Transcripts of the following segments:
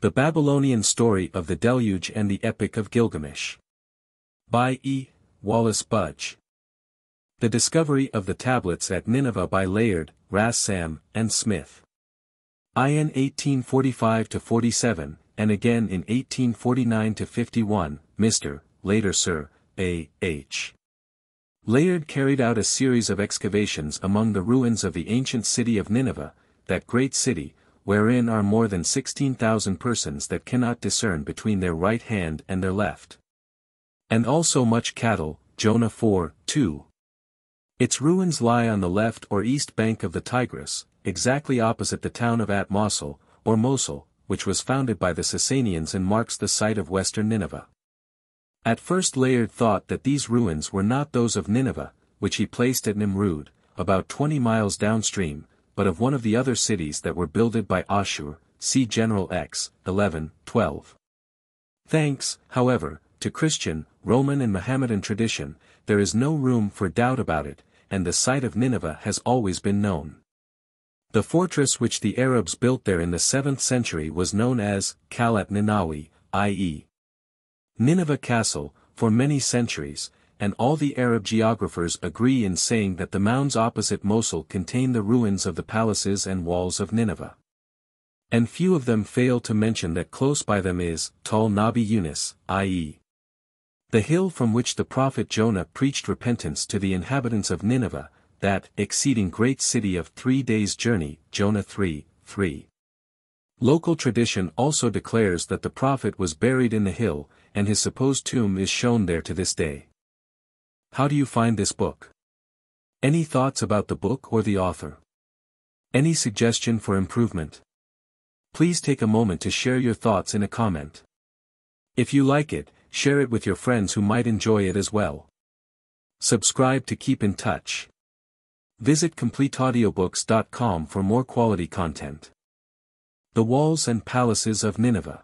The Babylonian Story of the Deluge and the Epic of Gilgamesh. By E. Wallis Budge. The discovery of the tablets at Nineveh by Layard, Rassam, and Smith. IN 1845-47, and again in 1849-51, Mr., later Sir, A. H. Layard carried out a series of excavations among the ruins of the ancient city of Nineveh, that great city, wherein are more than 16,000 persons that cannot discern between their right hand and their left. And also much cattle, Jonah 4, 2. Its ruins lie on the left or east bank of the Tigris, exactly opposite the town of At Mosul, or Mosul, which was founded by the Sasanians and marks the site of western Nineveh. At first Layard thought that these ruins were not those of Nineveh, which he placed at Nimrud, about 20 miles downstream, but of one of the other cities that were builded by Ashur, see General X, 11, 12. Thanks, however, to Christian, Roman and Mohammedan tradition, there is no room for doubt about it, and the site of Nineveh has always been known. The fortress which the Arabs built there in the 7th century was known as Kalat Ninawi, i.e. Nineveh Castle, for many centuries, and all the Arab geographers agree in saying that the mounds opposite Mosul contain the ruins of the palaces and walls of Nineveh. And few of them fail to mention that close by them is, Tall Nabi Yunus, i.e. The hill from which the prophet Jonah preached repentance to the inhabitants of Nineveh, that exceeding great city of three days' journey, Jonah 3, 3. Local tradition also declares that the prophet was buried in the hill, and his supposed tomb is shown there to this day. How do you find this book? Any thoughts about the book or the author? Any suggestion for improvement? Please take a moment to share your thoughts in a comment. If you like it, share it with your friends who might enjoy it as well. Subscribe to keep in touch. Visit CompleteAudiobooks.com for more quality content. The Walls and Palaces of Nineveh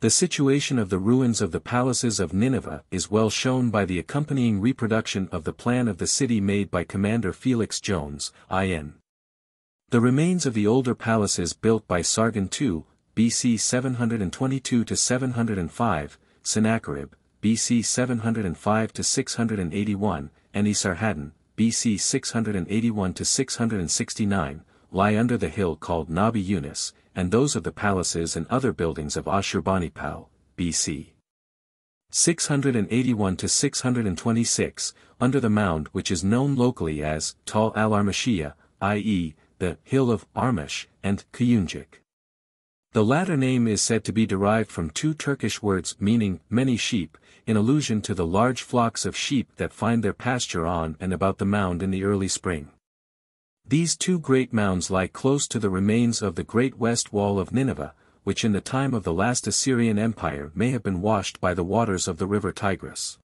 the situation of the ruins of the palaces of Nineveh is well shown by the accompanying reproduction of the plan of the city made by Commander Felix Jones, IN. The remains of the older palaces built by Sargon II, BC 722-705, Sennacherib, BC 705-681, and Esarhaddon, BC 681-669, lie under the hill called Nabi Yunus, and those of the palaces and other buildings of Ashurbanipal, BC. 681 to 626, under the mound which is known locally as Tal al-Armashiyah, i.e., the Hill of Armash, and Kuyunjik. The latter name is said to be derived from two Turkish words meaning many sheep, in allusion to the large flocks of sheep that find their pasture on and about the mound in the early spring. These two great mounds lie close to the remains of the great west wall of Nineveh, which in the time of the last Assyrian Empire may have been washed by the waters of the river Tigris.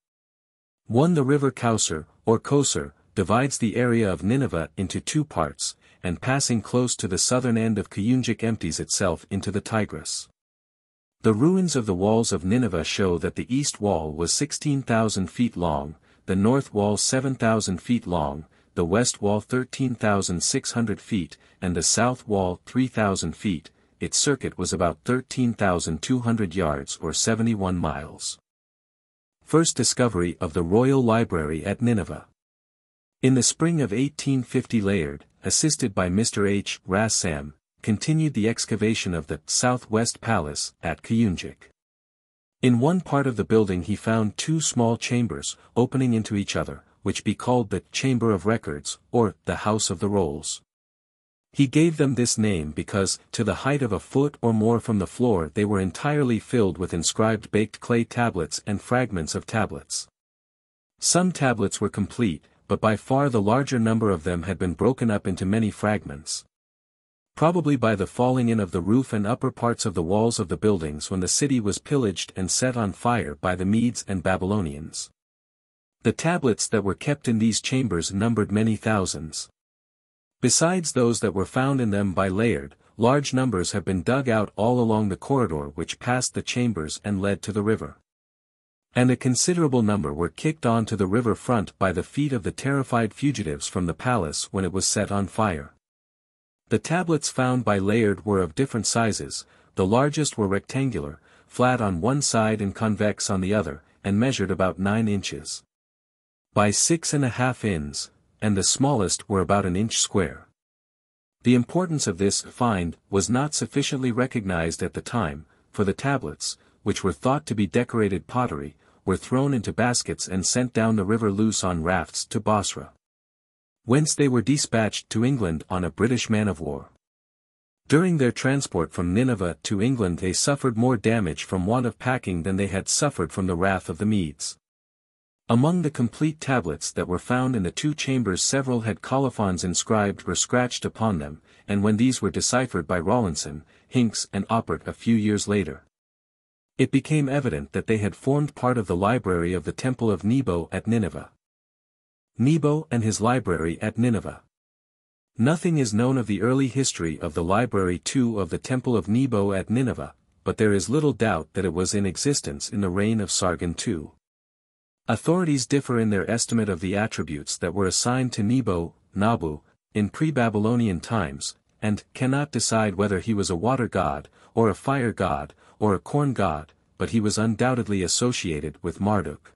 1. The river Kausar, or Kosar, divides the area of Nineveh into two parts, and passing close to the southern end of Kuyunjik empties itself into the Tigris. The ruins of the walls of Nineveh show that the east wall was 16,000 feet long, the north wall 7,000 feet long, the west wall 13,600 feet, and the south wall 3,000 feet, its circuit was about 13,200 yards or 71 miles. First discovery of the Royal Library at Nineveh. In the spring of 1850 Layard, assisted by Mr. H. Rassam, continued the excavation of the Southwest Palace at Kuyunjik. In one part of the building he found two small chambers, opening into each other, which be called the Chamber of Records, or the House of the Rolls. He gave them this name because, to the height of a foot or more from the floor they were entirely filled with inscribed baked clay tablets and fragments of tablets. Some tablets were complete, but by far the larger number of them had been broken up into many fragments. Probably by the falling in of the roof and upper parts of the walls of the buildings when the city was pillaged and set on fire by the Medes and Babylonians. The tablets that were kept in these chambers numbered many thousands. Besides those that were found in them by Layard, large numbers have been dug out all along the corridor which passed the chambers and led to the river. And a considerable number were kicked on to the river front by the feet of the terrified fugitives from the palace when it was set on fire. The tablets found by Layard were of different sizes, the largest were rectangular, flat on one side and convex on the other, and measured about 9 inches. By six and a half inches, and the smallest were about an inch square. The importance of this find was not sufficiently recognized at the time, for the tablets, which were thought to be decorated pottery, were thrown into baskets and sent down the river loose on rafts to Basra. Whence they were dispatched to England on a British man-of-war. During their transport from Nineveh to England they suffered more damage from want of packing than they had suffered from the wrath of the Medes. Among the complete tablets that were found in the two chambers several had colophons inscribed or scratched upon them, and when these were deciphered by Rawlinson, Hincks and Oppert a few years later. It became evident that they had formed part of the library of the Temple of Nebo at Nineveh. Nebo and his library at Nineveh. Nothing is known of the early history of the library too of the Temple of Nebo at Nineveh, but there is little doubt that it was in existence in the reign of Sargon II. Authorities differ in their estimate of the attributes that were assigned to Nebo, Nabu, in pre-Babylonian times, and cannot decide whether he was a water god, or a fire god, or a corn god, but he was undoubtedly associated with Marduk.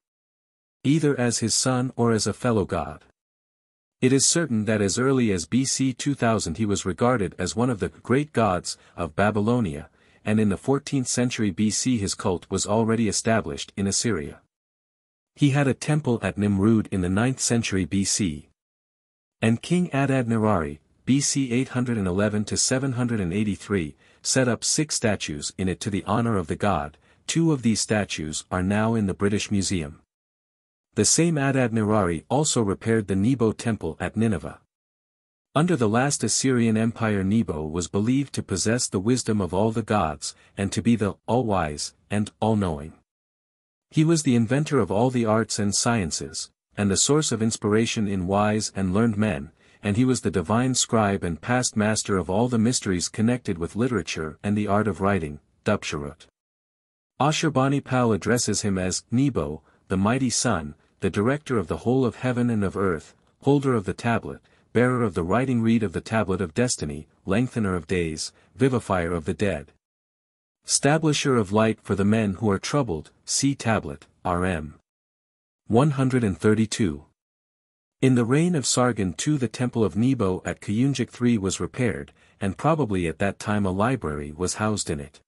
Either as his son or as a fellow god. It is certain that as early as BC 2000 he was regarded as one of the great gods of Babylonia, and in the 14th century BC his cult was already established in Assyria. He had a temple at Nimrud in the 9th century BC. And King Adad-nirari, BC 811 to 783, set up six statues in it to the honor of the god, two of these statues are now in the British Museum. The same Adad-nirari also repaired the Nebo temple at Nineveh. Under the last Assyrian Empire Nebo was believed to possess the wisdom of all the gods, and to be the all-wise, and all-knowing. He was the inventor of all the arts and sciences, and the source of inspiration in wise and learned men, and he was the divine scribe and past master of all the mysteries connected with literature and the art of writing, Dupsharut. Ashurbanipal addresses him as Nebo, the mighty son, the director of the whole of heaven and of earth, holder of the tablet, bearer of the writing reed of the tablet of destiny, lengthener of days, vivifier of the dead. Stablisher of light for the men who are troubled, see tablet, RM. 132. In the reign of Sargon II the temple of Nebo at Kuyunjik III was repaired, and probably at that time a library was housed in it.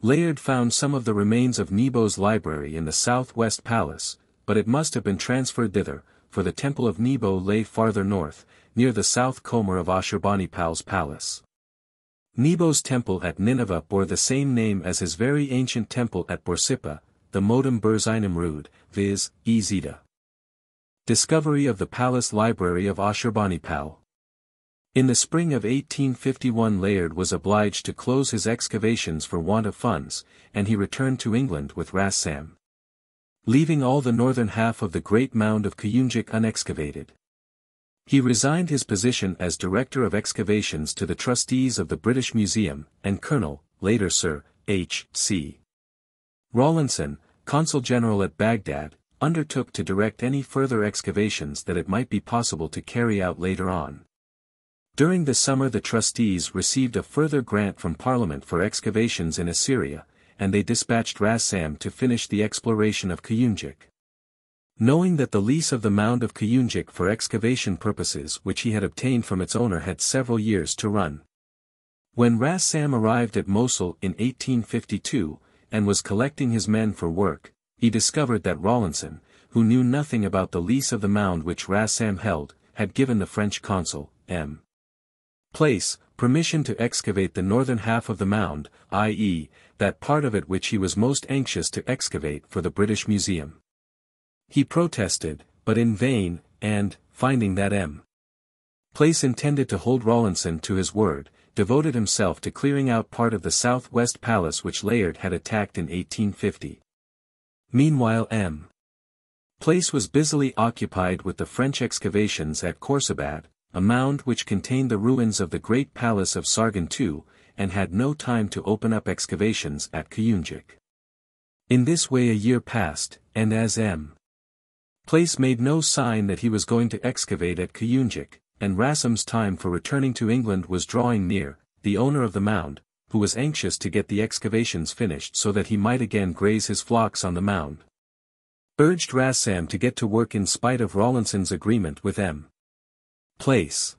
Layard found some of the remains of Nebo's library in the southwest palace, but it must have been transferred thither, for the temple of Nebo lay farther north, near the south comer of Ashurbanipal's palace. Nebo's temple at Nineveh bore the same name as his very ancient temple at Borsippa, the Modem Birs-i-Nimrud, viz., Ezida. Discovery of the Palace Library of Ashurbanipal. In the spring of 1851 Layard was obliged to close his excavations for want of funds, and he returned to England with Rassam. Leaving all the northern half of the great mound of Kuyunjik unexcavated. He resigned his position as Director of Excavations to the trustees of the British Museum, and Colonel, later Sir, H. C. Rawlinson, Consul General at Baghdad, undertook to direct any further excavations that it might be possible to carry out later on. During the summer the trustees received a further grant from Parliament for excavations in Assyria, and they dispatched Rassam to finish the exploration of Kuyunjik. Knowing that the lease of the mound of Kuyunjik for excavation purposes which he had obtained from its owner had several years to run. When Rassam arrived at Mosul in 1852, and was collecting his men for work, he discovered that Rawlinson, who knew nothing about the lease of the mound which Rassam held, had given the French consul, M. Place, permission to excavate the northern half of the mound, i.e., that part of it which he was most anxious to excavate for the British Museum. He protested, but in vain, and, finding that M. Place intended to hold Rawlinson to his word, devoted himself to clearing out part of the southwest palace which Layard had attacked in 1850. Meanwhile M. Place was busily occupied with the French excavations at Khorsabad, a mound which contained the ruins of the great palace of Sargon II, and had no time to open up excavations at Kuyunjik. In this way a year passed, and as M. Place made no sign that he was going to excavate at Kuyunjik, and Rassam's time for returning to England was drawing near, the owner of the mound, who was anxious to get the excavations finished so that he might again graze his flocks on the mound. Urged Rassam to get to work in spite of Rawlinson's agreement with M. Place.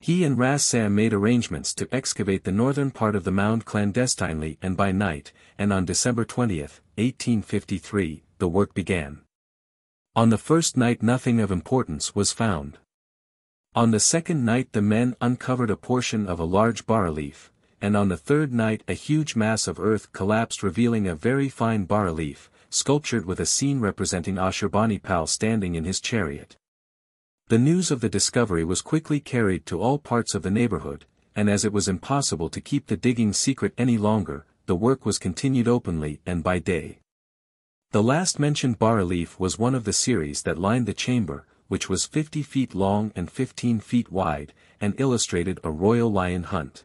He and Rassam made arrangements to excavate the northern part of the mound clandestinely and by night, and on December 20, 1853, the work began. On the first night nothing of importance was found. On the second night the men uncovered a portion of a large bas-relief, and on the third night a huge mass of earth collapsed revealing a very fine bas-relief, sculptured with a scene representing Ashurbanipal standing in his chariot. The news of the discovery was quickly carried to all parts of the neighborhood, and as it was impossible to keep the digging secret any longer, the work was continued openly and by day. The last mentioned bas-relief was one of the series that lined the chamber, which was 50 feet long and 15 feet wide, and illustrated a royal lion hunt.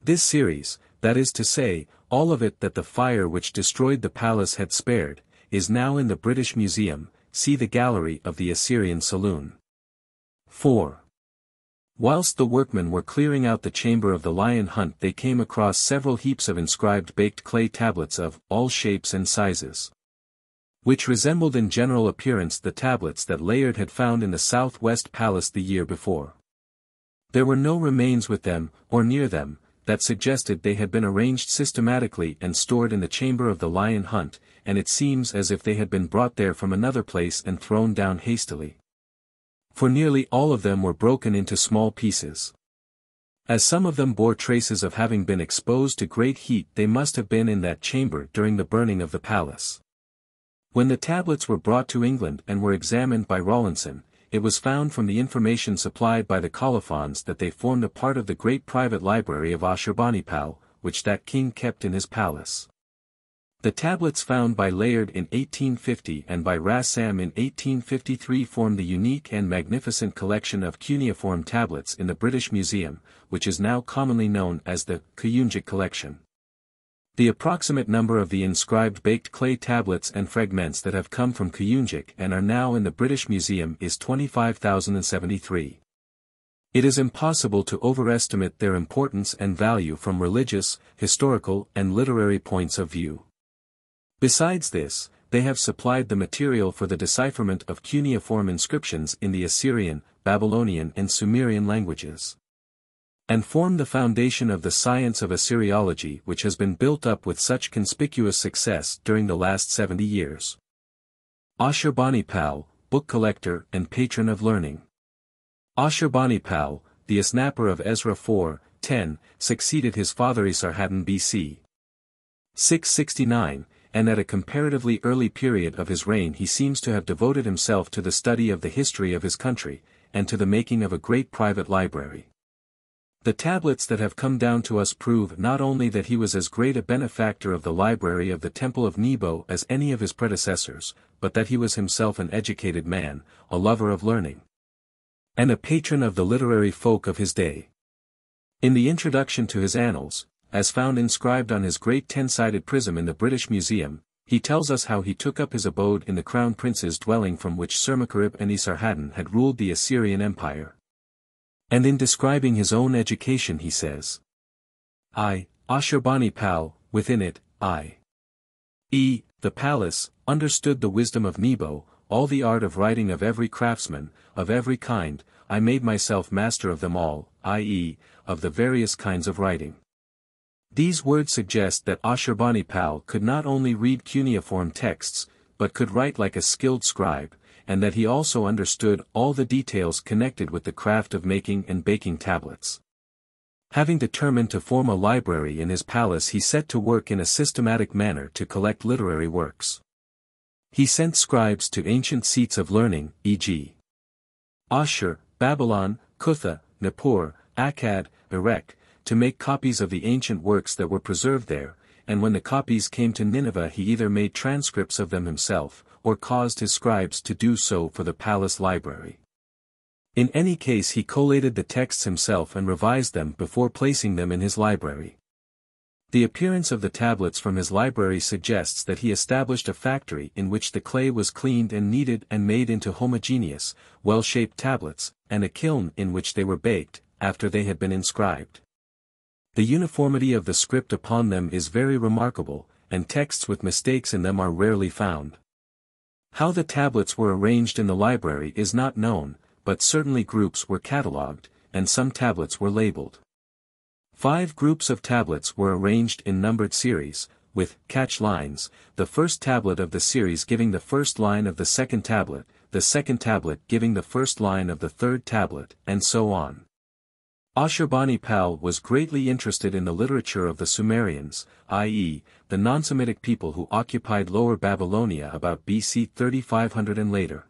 This series, that is to say, all of it that the fire which destroyed the palace had spared, is now in the British Museum, see the gallery of the Assyrian Saloon. 4. Whilst the workmen were clearing out the chamber of the lion hunt they came across several heaps of inscribed baked clay tablets of all shapes and sizes which resembled in general appearance the tablets that Layard had found in the southwest palace the year before. There were no remains with them, or near them, that suggested they had been arranged systematically and stored in the chamber of the lion hunt, and it seems as if they had been brought there from another place and thrown down hastily. For nearly all of them were broken into small pieces. As some of them bore traces of having been exposed to great heat they must have been in that chamber during the burning of the palace. When the tablets were brought to England and were examined by Rawlinson, it was found from the information supplied by the colophons that they formed a part of the great private library of Ashurbanipal, which that king kept in his palace. The tablets found by Layard in 1850 and by Rassam in 1853 form the unique and magnificent collection of cuneiform tablets in the British Museum, which is now commonly known as the Kuyunjik collection. The approximate number of the inscribed baked clay tablets and fragments that have come from Kuyunjik and are now in the British Museum is 25,073. It is impossible to overestimate their importance and value from religious, historical and literary points of view. Besides this, they have supplied the material for the decipherment of cuneiform inscriptions in the Assyrian, Babylonian and Sumerian languages and form the foundation of the science of Assyriology which has been built up with such conspicuous success during the last 70 years. Ashurbanipal, book collector and patron of learning. Ashurbanipal, the Asnapper of Ezra 4, 10, succeeded his father Esarhaddon BC. 669, and at a comparatively early period of his reign he seems to have devoted himself to the study of the history of his country, and to the making of a great private library. The tablets that have come down to us prove not only that he was as great a benefactor of the library of the Temple of Nebo as any of his predecessors, but that he was himself an educated man, a lover of learning, and a patron of the literary folk of his day. In the introduction to his Annals, as found inscribed on his great ten-sided prism in the British Museum, he tells us how he took up his abode in the crown prince's dwelling from which Sennacherib and Esarhaddon had ruled the Assyrian Empire. And in describing his own education he says, I, Ashurbanipal, within it, I. E. The palace, understood the wisdom of Nebo, all the art of writing of every craftsman, of every kind, I made myself master of them all, i.e., of the various kinds of writing. These words suggest that Ashurbanipal could not only read cuneiform texts, but could write like a skilled scribe, and that he also understood all the details connected with the craft of making and baking tablets. Having determined to form a library in his palace he set to work in a systematic manner to collect literary works. He sent scribes to ancient seats of learning, e.g. Ashur, Babylon, Kutha, Nippur, Akkad, Erech, to make copies of the ancient works that were preserved there, and when the copies came to Nineveh he either made transcripts of them himself, or caused his scribes to do so for the palace library. In any case he collated the texts himself and revised them before placing them in his library. The appearance of the tablets from his library suggests that he established a factory in which the clay was cleaned and kneaded and made into homogeneous, well-shaped tablets, and a kiln in which they were baked, after they had been inscribed. The uniformity of the script upon them is very remarkable, and texts with mistakes in them are rarely found. How the tablets were arranged in the library is not known, but certainly groups were catalogued, and some tablets were labeled. Five groups of tablets were arranged in numbered series, with catch lines, the first tablet of the series giving the first line of the second tablet, the second tablet giving the first line of the third tablet, and so on. Ashurbanipal was greatly interested in the literature of the Sumerians, i.e., the non-Semitic people who occupied Lower Babylonia about BC 3500 and later.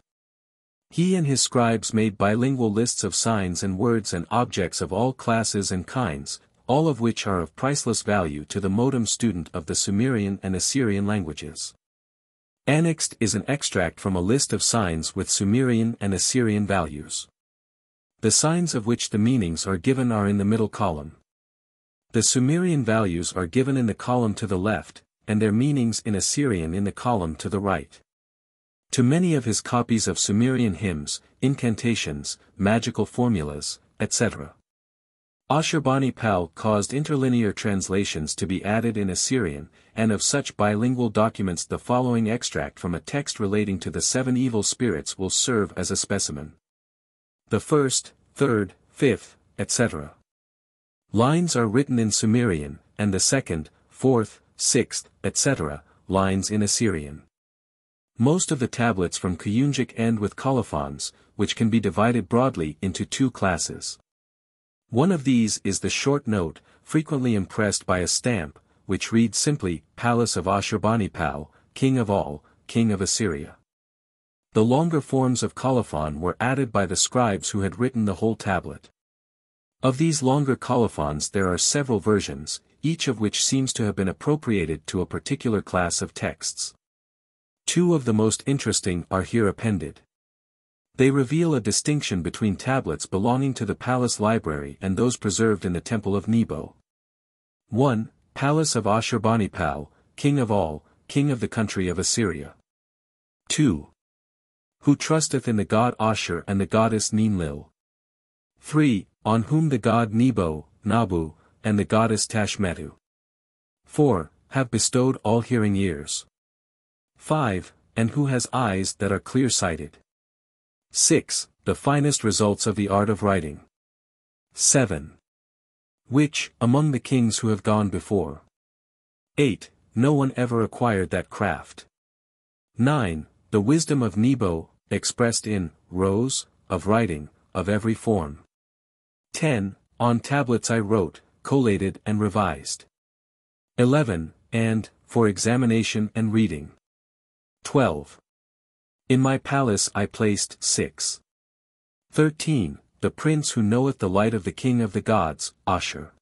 He and his scribes made bilingual lists of signs and words and objects of all classes and kinds, all of which are of priceless value to the modem student of the Sumerian and Assyrian languages. Annexed is an extract from a list of signs with Sumerian and Assyrian values. The signs of which the meanings are given are in the middle column. The Sumerian values are given in the column to the left, and their meanings in Assyrian in the column to the right. To many of his copies of Sumerian hymns, incantations, magical formulas, etc. Ashurbanipal caused interlinear translations to be added in Assyrian, and of such bilingual documents the following extract from a text relating to the seven evil spirits will serve as a specimen the first, third, fifth, etc. Lines are written in Sumerian, and the second, fourth, sixth, etc., lines in Assyrian. Most of the tablets from Kuyunjik end with colophons, which can be divided broadly into two classes. One of these is the short note, frequently impressed by a stamp, which reads simply, Palace of Ashurbanipal, King of all, King of Assyria. The longer forms of colophon were added by the scribes who had written the whole tablet. Of these longer colophons there are several versions, each of which seems to have been appropriated to a particular class of texts. Two of the most interesting are here appended. They reveal a distinction between tablets belonging to the palace library and those preserved in the temple of Nebo. 1. Palace of Ashurbanipal, king of all, king of the country of Assyria. 2 who trusteth in the god Ashur and the goddess Ninlil. 3. On whom the god Nebo, Nabu, and the goddess Tashmetu. 4. Have bestowed all hearing ears. 5. And who has eyes that are clear-sighted. 6. The finest results of the art of writing. 7. Which, among the kings who have gone before. 8. No one ever acquired that craft. 9. The wisdom of Nebo, expressed in rows of writing, of every form. 10. On tablets I wrote, collated and revised. 11. And, for examination and reading. 12. In my palace I placed 6. 13. The prince who knoweth the light of the king of the gods, Ashur.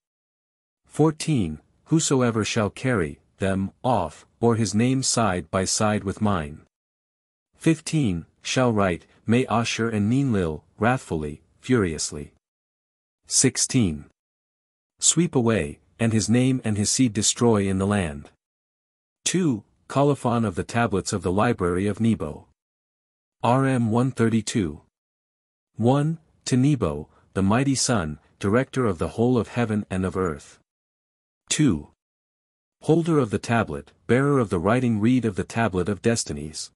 14. Whosoever shall carry, them, off, or his name side by side with mine. 15 shall write, May Ashur and Ninlil, wrathfully, furiously. 16. Sweep away, and his name and his seed destroy in the land. 2. Colophon of the tablets of the library of Nebo. RM 132. 1. To Nebo, the mighty son, director of the whole of heaven and of earth. 2. Holder of the tablet, bearer of the writing reed of the tablet of destinies.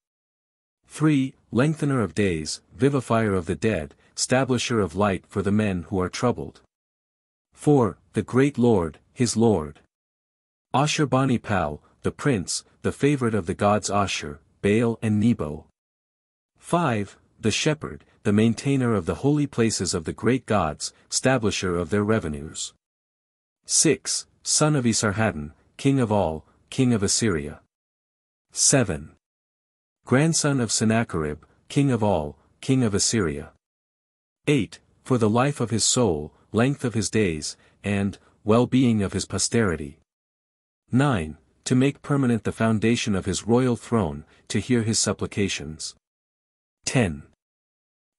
3. Lengthener of days, vivifier of the dead, stablisher of light for the men who are troubled. 4. The great Lord, his Lord. Ashurbanipal, the prince, the favorite of the gods Ashur, Baal and Nebo. 5. The shepherd, the maintainer of the holy places of the great gods, stablisher of their revenues. 6. Son of Esarhaddon, king of all, king of Assyria. 7 grandson of Sennacherib, king of all, king of Assyria. 8. For the life of his soul, length of his days, and, well-being of his posterity. 9. To make permanent the foundation of his royal throne, to hear his supplications. 10.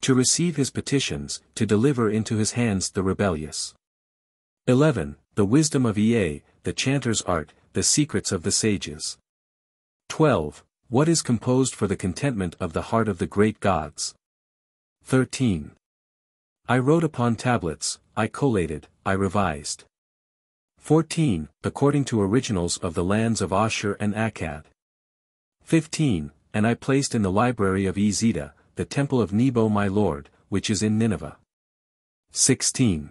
To receive his petitions, to deliver into his hands the rebellious. 11. The wisdom of Ea, the chanter's art, the secrets of the sages. 12. What is composed for the contentment of the heart of the great gods? 13. I wrote upon tablets, I collated, I revised. 14. According to originals of the lands of Ashur and Akkad. 15. And I placed in the library of Ezida, the temple of Nebo my lord, which is in Nineveh. 16.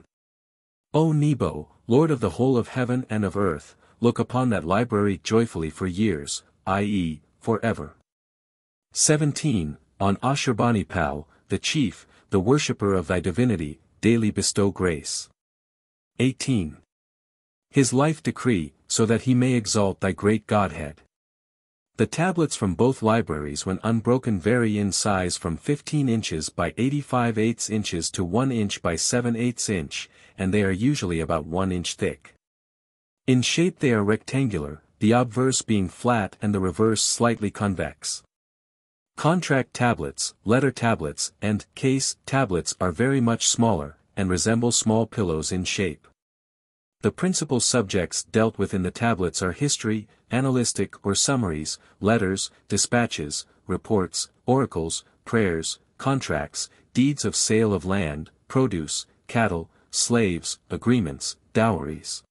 O Nebo, Lord of the whole of heaven and of earth, look upon that library joyfully for years, i.e., forever. 17. On Ashurbanipal, the chief, the worshipper of thy divinity, daily bestow grace. 18. His life decree, so that he may exalt thy great Godhead. The tablets from both libraries when unbroken vary in size from 15 inches by 85 eighths inches to 1 inch by 7 eighths inch, and they are usually about 1 inch thick. In shape they are rectangular, the obverse being flat and the reverse slightly convex. Contract tablets, letter tablets, and case tablets are very much smaller, and resemble small pillows in shape. The principal subjects dealt with in the tablets are history, analytic or summaries, letters, dispatches, reports, oracles, prayers, contracts, deeds of sale of land, produce, cattle, slaves, agreements, dowries.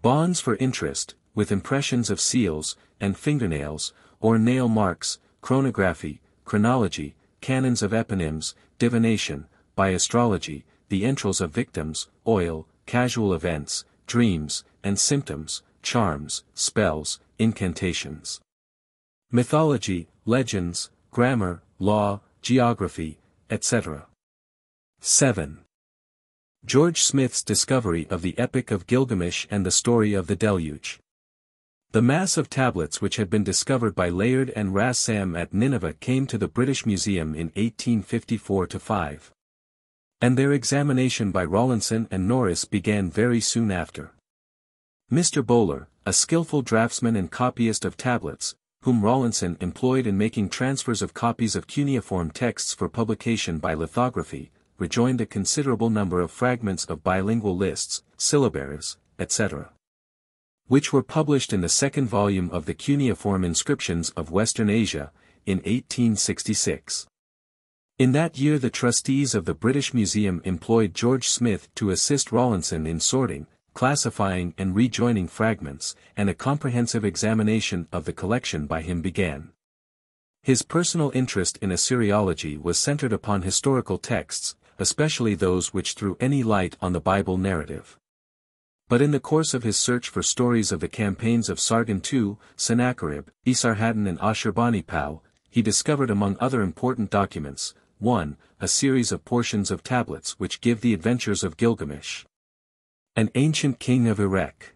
Bonds for interest, with impressions of seals, and fingernails, or nail marks, chronography, chronology, canons of eponyms, divination, by astrology, the entrails of victims, oil, casual events, dreams, and symptoms, charms, spells, incantations. Mythology, legends, grammar, law, geography, etc. 7. George Smith's discovery of the Epic of Gilgamesh and the story of the Deluge. The mass of tablets which had been discovered by Layard and Rassam at Nineveh came to the British Museum in 1854-5. And their examination by Rawlinson and Norris began very soon after. Mr. Bowler, a skillful draftsman and copyist of tablets, whom Rawlinson employed in making transfers of copies of cuneiform texts for publication by lithography, rejoined a considerable number of fragments of bilingual lists, syllabaries, etc. Which were published in the second volume of the Cuneiform Inscriptions of Western Asia, in 1866. In that year the trustees of the British Museum employed George Smith to assist Rawlinson in sorting, classifying and rejoining fragments, and a comprehensive examination of the collection by him began. His personal interest in Assyriology was centered upon historical texts, especially those which threw any light on the Bible narrative. But in the course of his search for stories of the campaigns of Sargon II, Sennacherib, Esarhaddon and Ashurbanipal, he discovered among other important documents, 1. A series of portions of tablets which give the adventures of Gilgamesh an ancient king of Erech.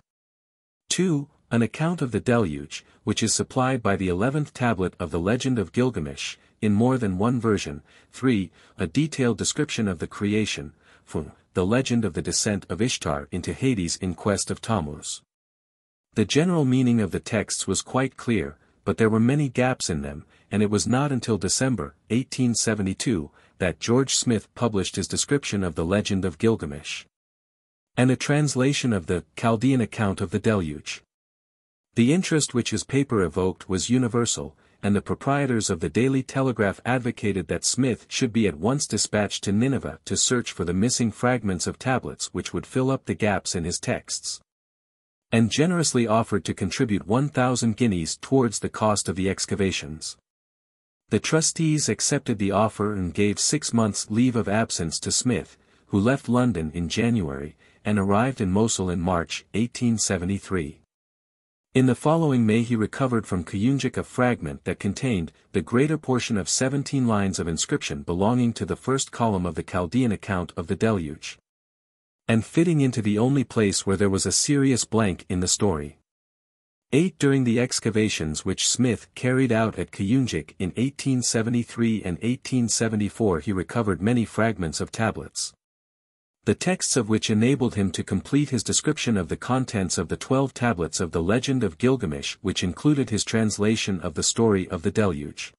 2. An account of the deluge, which is supplied by the eleventh tablet of the legend of Gilgamesh, in more than one version. 3. A detailed description of the creation, 4. The legend of the descent of Ishtar into Hades in quest of Tammuz. The general meaning of the texts was quite clear, but there were many gaps in them, and it was not until December, 1872, that George Smith published his description of the legend of Gilgamesh and a translation of the Chaldean account of the deluge. The interest which his paper evoked was universal, and the proprietors of the Daily Telegraph advocated that Smith should be at once dispatched to Nineveh to search for the missing fragments of tablets which would fill up the gaps in his texts. And generously offered to contribute 1,000 guineas towards the cost of the excavations. The trustees accepted the offer and gave six months' leave of absence to Smith, who left London in January, and arrived in Mosul in March 1873. In the following May he recovered from Kuyunjik a fragment that contained the greater portion of 17 lines of inscription belonging to the first column of the Chaldean account of the deluge. And fitting into the only place where there was a serious blank in the story. 8. During the excavations which Smith carried out at Kuyunjik in 1873 and 1874 he recovered many fragments of tablets the texts of which enabled him to complete his description of the contents of the twelve tablets of the legend of Gilgamesh which included his translation of the story of the deluge.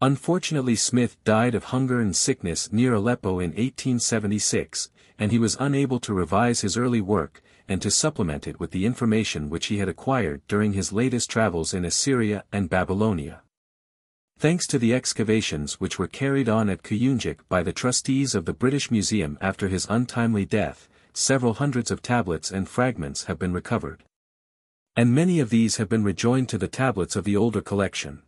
Unfortunately Smith died of hunger and sickness near Aleppo in 1876, and he was unable to revise his early work, and to supplement it with the information which he had acquired during his latest travels in Assyria and Babylonia. Thanks to the excavations which were carried on at Kuyunjik by the trustees of the British Museum after his untimely death, several hundreds of tablets and fragments have been recovered. And many of these have been rejoined to the tablets of the older collection.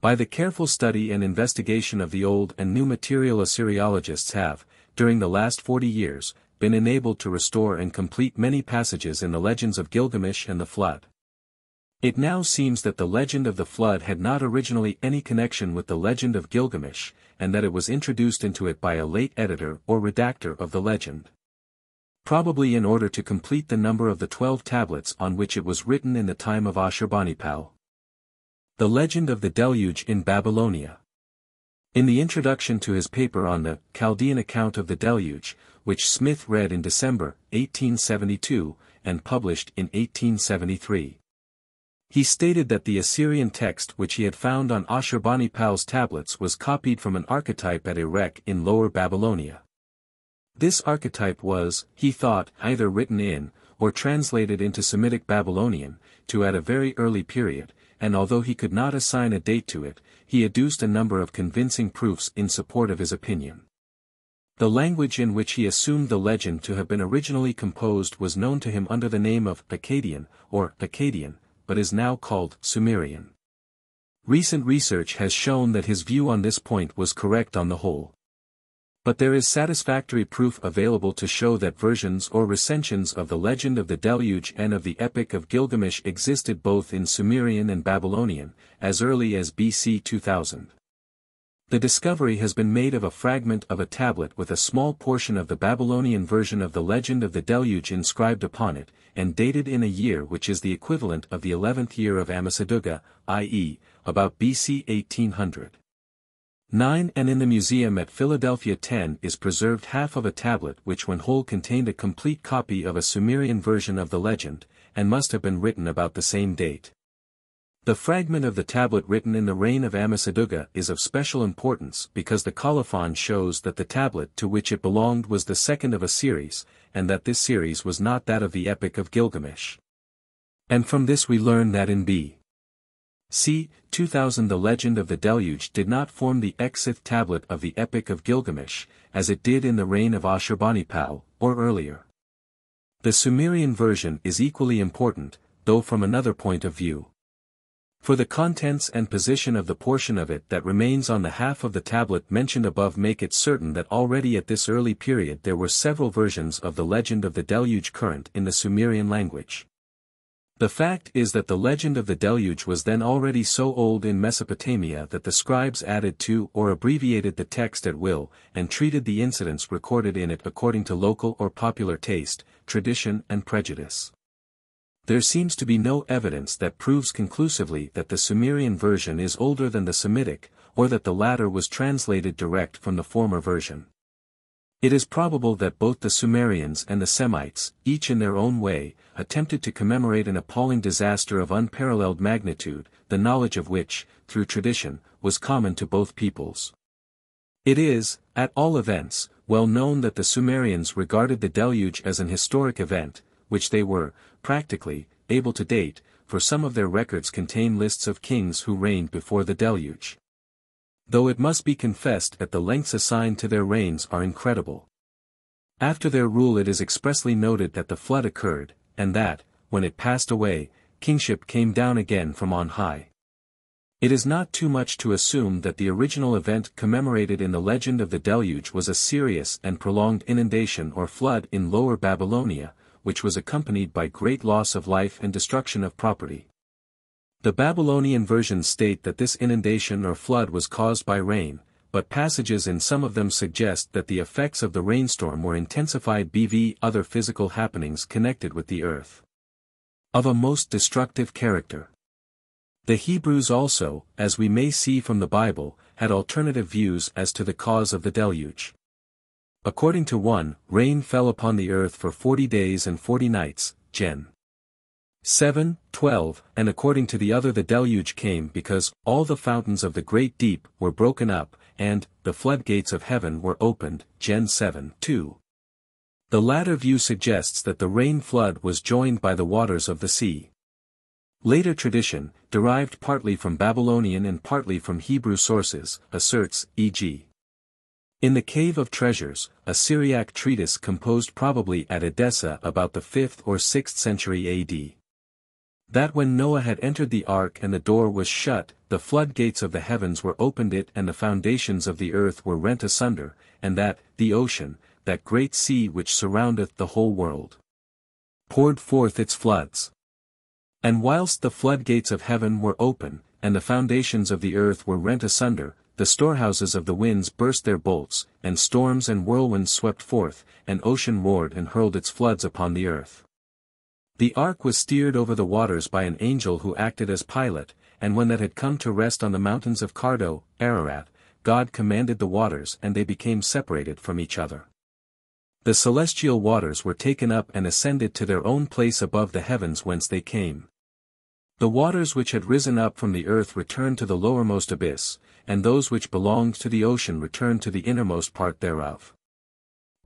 By the careful study and investigation of the old and new material Assyriologists have, during the last 40 years, been enabled to restore and complete many passages in the legends of Gilgamesh and the Flood. It now seems that the legend of the Flood had not originally any connection with the legend of Gilgamesh, and that it was introduced into it by a late editor or redactor of the legend. Probably in order to complete the number of the twelve tablets on which it was written in the time of Ashurbanipal. The Legend of the Deluge in Babylonia. In the introduction to his paper on the Chaldean account of the deluge, which Smith read in December, 1872, and published in 1873. He stated that the Assyrian text which he had found on Ashurbanipal's tablets was copied from an archetype at Erech in Lower Babylonia. This archetype was, he thought, either written in, or translated into Semitic Babylonian, to at a very early period, and although he could not assign a date to it, he adduced a number of convincing proofs in support of his opinion. The language in which he assumed the legend to have been originally composed was known to him under the name of Akkadian, or Akkadian, but is now called Sumerian. Recent research has shown that his view on this point was correct on the whole. But there is satisfactory proof available to show that versions or recensions of the legend of the Deluge and of the Epic of Gilgamesh existed both in Sumerian and Babylonian, as early as BC 2000. The discovery has been made of a fragment of a tablet with a small portion of the Babylonian version of the legend of the Deluge inscribed upon it, and dated in a year which is the equivalent of the 11th year of Ammisaduqa, i.e., about BC 1800. 9 and in the museum at Philadelphia 10 is preserved half of a tablet which when whole contained a complete copy of a Sumerian version of the legend, and must have been written about the same date. The fragment of the tablet written in the reign of Ammisaduqa is of special importance because the colophon shows that the tablet to which it belonged was the second of a series, and that this series was not that of the Epic of Gilgamesh. And from this we learn that in B. C. 2000 the legend of the deluge did not form the Exith tablet of the Epic of Gilgamesh, as it did in the reign of Ashurbanipal, or earlier. The Sumerian version is equally important, though from another point of view. For the contents and position of the portion of it that remains on the half of the tablet mentioned above make it certain that already at this early period there were several versions of the legend of the deluge current in the Sumerian language. The fact is that the legend of the deluge was then already so old in Mesopotamia that the scribes added to or abbreviated the text at will, and treated the incidents recorded in it according to local or popular taste, tradition and prejudice. There seems to be no evidence that proves conclusively that the Sumerian version is older than the Semitic, or that the latter was translated direct from the former version. It is probable that both the Sumerians and the Semites, each in their own way, attempted to commemorate an appalling disaster of unparalleled magnitude, the knowledge of which, through tradition, was common to both peoples. It is, at all events, well known that the Sumerians regarded the deluge as an historic event, which they were, practically, able to date, for some of their records contain lists of kings who reigned before the deluge. Though it must be confessed that the lengths assigned to their reigns are incredible. After their rule it is expressly noted that the flood occurred, and that, when it passed away, kingship came down again from on high. It is not too much to assume that the original event commemorated in the legend of the deluge was a serious and prolonged inundation or flood in Lower Babylonia, which was accompanied by great loss of life and destruction of property. The Babylonian versions state that this inundation or flood was caused by rain, but passages in some of them suggest that the effects of the rainstorm were intensified bv other physical happenings connected with the earth. Of a most destructive character. The Hebrews also, as we may see from the Bible, had alternative views as to the cause of the deluge. According to one, rain fell upon the earth for forty days and forty nights, Gen. 7, 12, and according to the other the deluge came because, all the fountains of the great deep were broken up, and, the floodgates of heaven were opened, Gen 7, 2. The latter view suggests that the rain flood was joined by the waters of the sea. Later tradition, derived partly from Babylonian and partly from Hebrew sources, asserts, e.g. In the Cave of Treasures, a Syriac treatise composed probably at Edessa about the 5th or 6th century AD. That when Noah had entered the ark and the door was shut, the floodgates of the heavens were opened it and the foundations of the earth were rent asunder, and that, the ocean, that great sea which surroundeth the whole world, poured forth its floods. And whilst the floodgates of heaven were open, and the foundations of the earth were rent asunder, the storehouses of the winds burst their bolts, and storms and whirlwinds swept forth, and ocean roared and hurled its floods upon the earth. The ark was steered over the waters by an angel who acted as pilot, and when that had come to rest on the mountains of Cardo, Ararat, God commanded the waters and they became separated from each other. The celestial waters were taken up and ascended to their own place above the heavens whence they came. The waters which had risen up from the earth returned to the lowermost abyss, and those which belonged to the ocean returned to the innermost part thereof.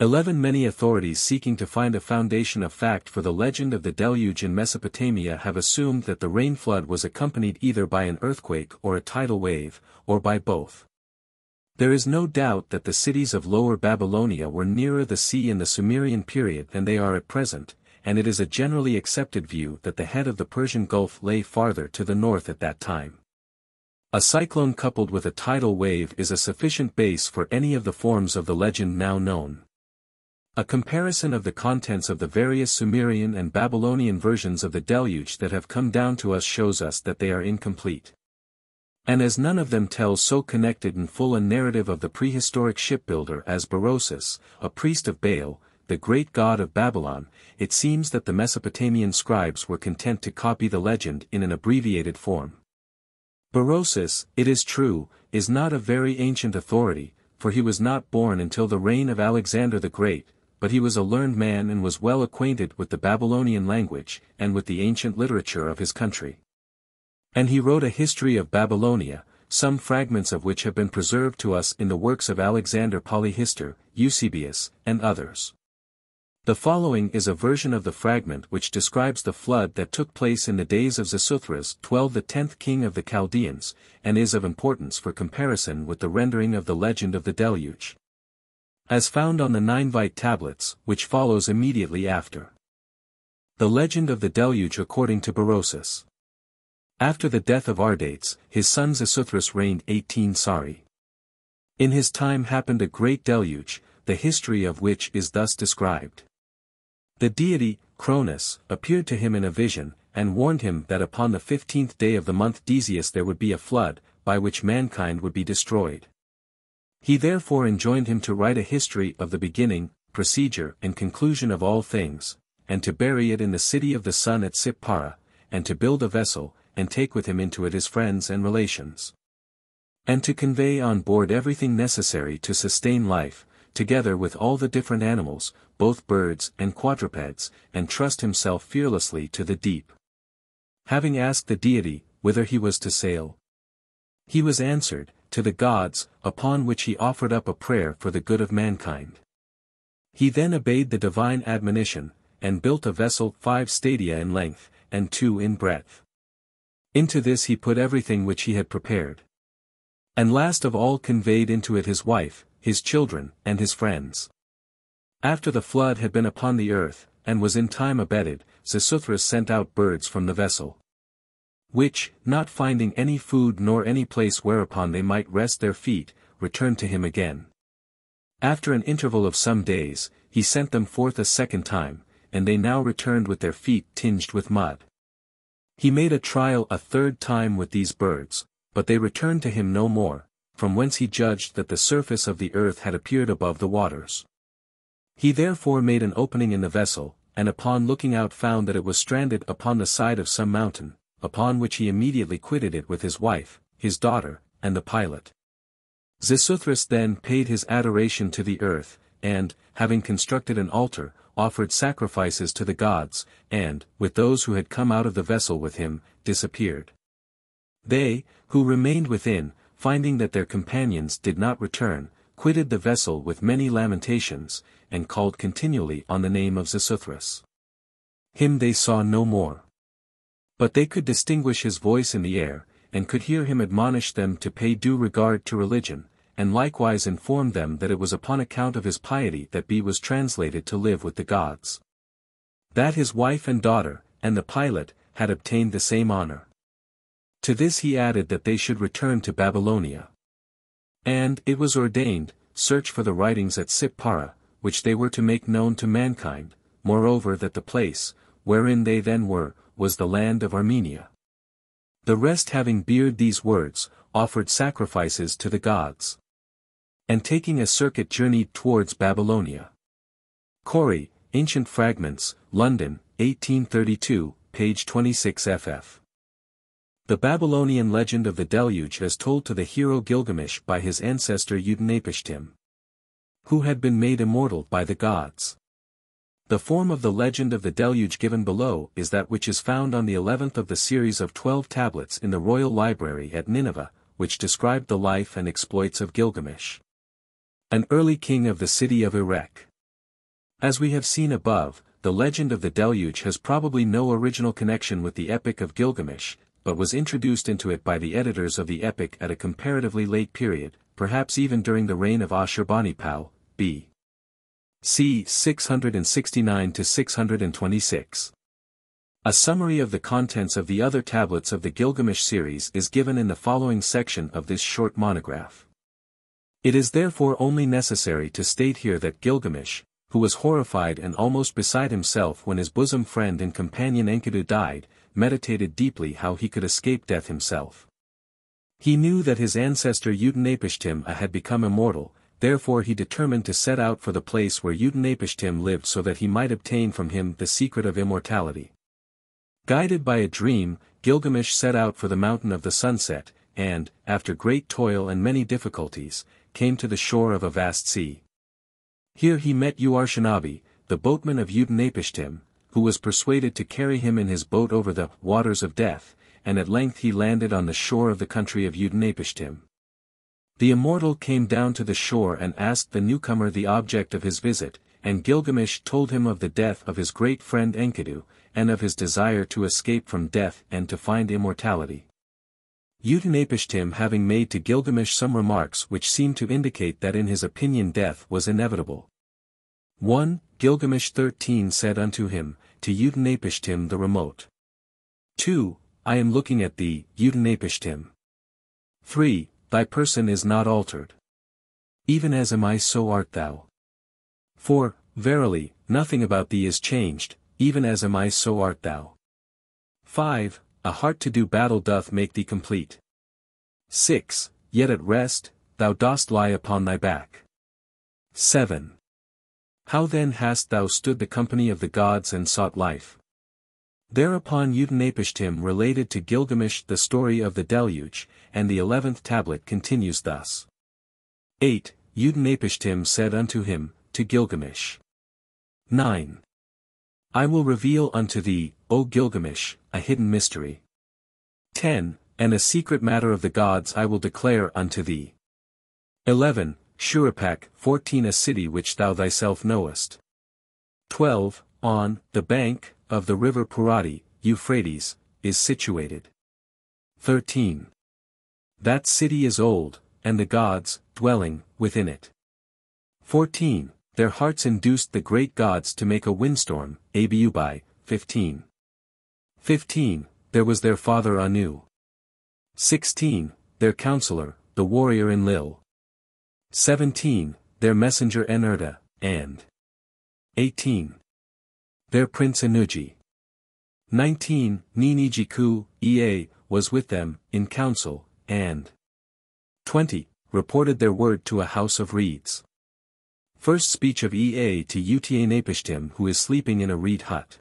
11 Many authorities seeking to find a foundation of fact for the legend of the deluge in Mesopotamia have assumed that the rain flood was accompanied either by an earthquake or a tidal wave, or by both. There is no doubt that the cities of Lower Babylonia were nearer the sea in the Sumerian period than they are at present, and it is a generally accepted view that the head of the Persian Gulf lay farther to the north at that time. A cyclone coupled with a tidal wave is a sufficient base for any of the forms of the legend now known. A comparison of the contents of the various Sumerian and Babylonian versions of the deluge that have come down to us shows us that they are incomplete. And as none of them tells so connected and full a narrative of the prehistoric shipbuilder as Berosus, a priest of Baal, the great god of Babylon, it seems that the Mesopotamian scribes were content to copy the legend in an abbreviated form. Berosus, it is true, is not a very ancient authority, for he was not born until the reign of Alexander the Great, but he was a learned man and was well acquainted with the Babylonian language and with the ancient literature of his country. And he wrote a history of Babylonia, some fragments of which have been preserved to us in the works of Alexander Polyhistor, Eusebius, and others. The following is a version of the fragment which describes the flood that took place in the days of Xisuthros 12 the tenth king of the Chaldeans, and is of importance for comparison with the rendering of the legend of the deluge. As found on the Ninevite tablets, which follows immediately after. The legend of the deluge according to Berosus. After the death of Ardates, his son Xisuthros reigned 18 Sari. In his time happened a great deluge, the history of which is thus described. The deity, Cronus, appeared to him in a vision, and warned him that upon the fifteenth day of the month Daesius there would be a flood, by which mankind would be destroyed. He therefore enjoined him to write a history of the beginning, procedure and conclusion of all things, and to bury it in the city of the sun at Sippara, and to build a vessel, and take with him into it his friends and relations. And to convey on board everything necessary to sustain life, together with all the different animals, both birds and quadrupeds, and trust himself fearlessly to the deep. Having asked the deity, whither he was to sail, he was answered, to the gods, upon which he offered up a prayer for the good of mankind. He then obeyed the divine admonition, and built a vessel five stadia in length, and two in breadth. Into this he put everything which he had prepared. And last of all conveyed into it his wife, his children, and his friends. After the flood had been upon the earth, and was in time abated, Xisuthros sent out birds from the vessel. Which, not finding any food nor any place whereupon they might rest their feet, returned to him again. After an interval of some days, he sent them forth a second time, and they now returned with their feet tinged with mud. He made a trial a third time with these birds, but they returned to him no more, from whence he judged that the surface of the earth had appeared above the waters. He therefore made an opening in the vessel, and upon looking out found that it was stranded upon the side of some mountain, upon which he immediately quitted it with his wife, his daughter, and the pilot. Xisuthros then paid his adoration to the earth, and, having constructed an altar, offered sacrifices to the gods, and, with those who had come out of the vessel with him, disappeared. They, who remained within, finding that their companions did not return, quitted the vessel with many lamentations, and called continually on the name of Xisuthros. Him they saw no more. But they could distinguish his voice in the air, and could hear him admonish them to pay due regard to religion, and likewise informed them that it was upon account of his piety that B was translated to live with the gods. That his wife and daughter, and the pilot, had obtained the same honor. To this he added that they should return to Babylonia. And, it was ordained, search for the writings at Sippara, which they were to make known to mankind, moreover that the place, wherein they then were, was the land of Armenia. The rest having beard these words, offered sacrifices to the gods. And taking a circuit journeyed towards Babylonia. Cory, Ancient Fragments, London, 1832, page 26 ff. The Babylonian legend of the deluge is told to the hero Gilgamesh by his ancestor Utanapishtim, who had been made immortal by the gods. The form of the legend of the deluge given below is that which is found on the eleventh of the series of twelve tablets in the royal library at Nineveh, which described the life and exploits of Gilgamesh. An early king of the city of Erech. As we have seen above, the legend of the deluge has probably no original connection with the Epic of Gilgamesh, but was introduced into it by the editors of the epic at a comparatively late period, perhaps even during the reign of Ashurbanipal, b. c. 669-626. A summary of the contents of the other tablets of the Gilgamesh series is given in the following section of this short monograph. It is therefore only necessary to state here that Gilgamesh, who was horrified and almost beside himself when his bosom friend and companion Enkidu died, meditated deeply how he could escape death himself. He knew that his ancestor Utanapishtim had become immortal, therefore he determined to set out for the place where Utanapishtim lived so that he might obtain from him the secret of immortality. Guided by a dream, Gilgamesh set out for the mountain of the sunset, and, after great toil and many difficulties, came to the shore of a vast sea. Here he met Uarshanabi, the boatman of Utanapishtim, who was persuaded to carry him in his boat over the waters of death, and at length he landed on the shore of the country of Utanapishtim. The immortal came down to the shore and asked the newcomer the object of his visit, and Gilgamesh told him of the death of his great friend Enkidu, and of his desire to escape from death and to find immortality. Utanapishtim having made to Gilgamesh some remarks which seemed to indicate that in his opinion death was inevitable. 1. Gilgamesh 13 said unto him, To Utanapishtim the remote. 2. I am looking at thee, Utanapishtim. 3. Thy person is not altered. Even as am I so art thou. 4. Verily, nothing about thee is changed, even as am I so art thou. 5. A heart to do battle doth make thee complete. 6. Yet at rest, thou dost lie upon thy back. 7. How then hast thou stood the company of the gods and sought life? Thereupon Utanapishtim related to Gilgamesh the story of the deluge, and the eleventh tablet continues thus. 8. Utanapishtim said unto him, to Gilgamesh. 9. I will reveal unto thee, O Gilgamesh, a hidden mystery. 10. And a secret matter of the gods I will declare unto thee. 11. Shurippak 14 A city which thou thyself knowest. 12. On, the bank, of the river Purati, Euphrates, is situated. 13. That city is old, and the gods, dwelling, within it. 14. Their hearts induced the great gods to make a windstorm, Abubai, 15. 15. There was their father Anu. 16. Their counselor, the warrior Enlil. 17. Their messenger Enurta, and 18. Their prince Ennugi. 19. Ninijiku, Ea, was with them, in council, and 20. Reported their word to a house of reeds. First speech of Ea to Utanapishtim who is sleeping in a reed hut.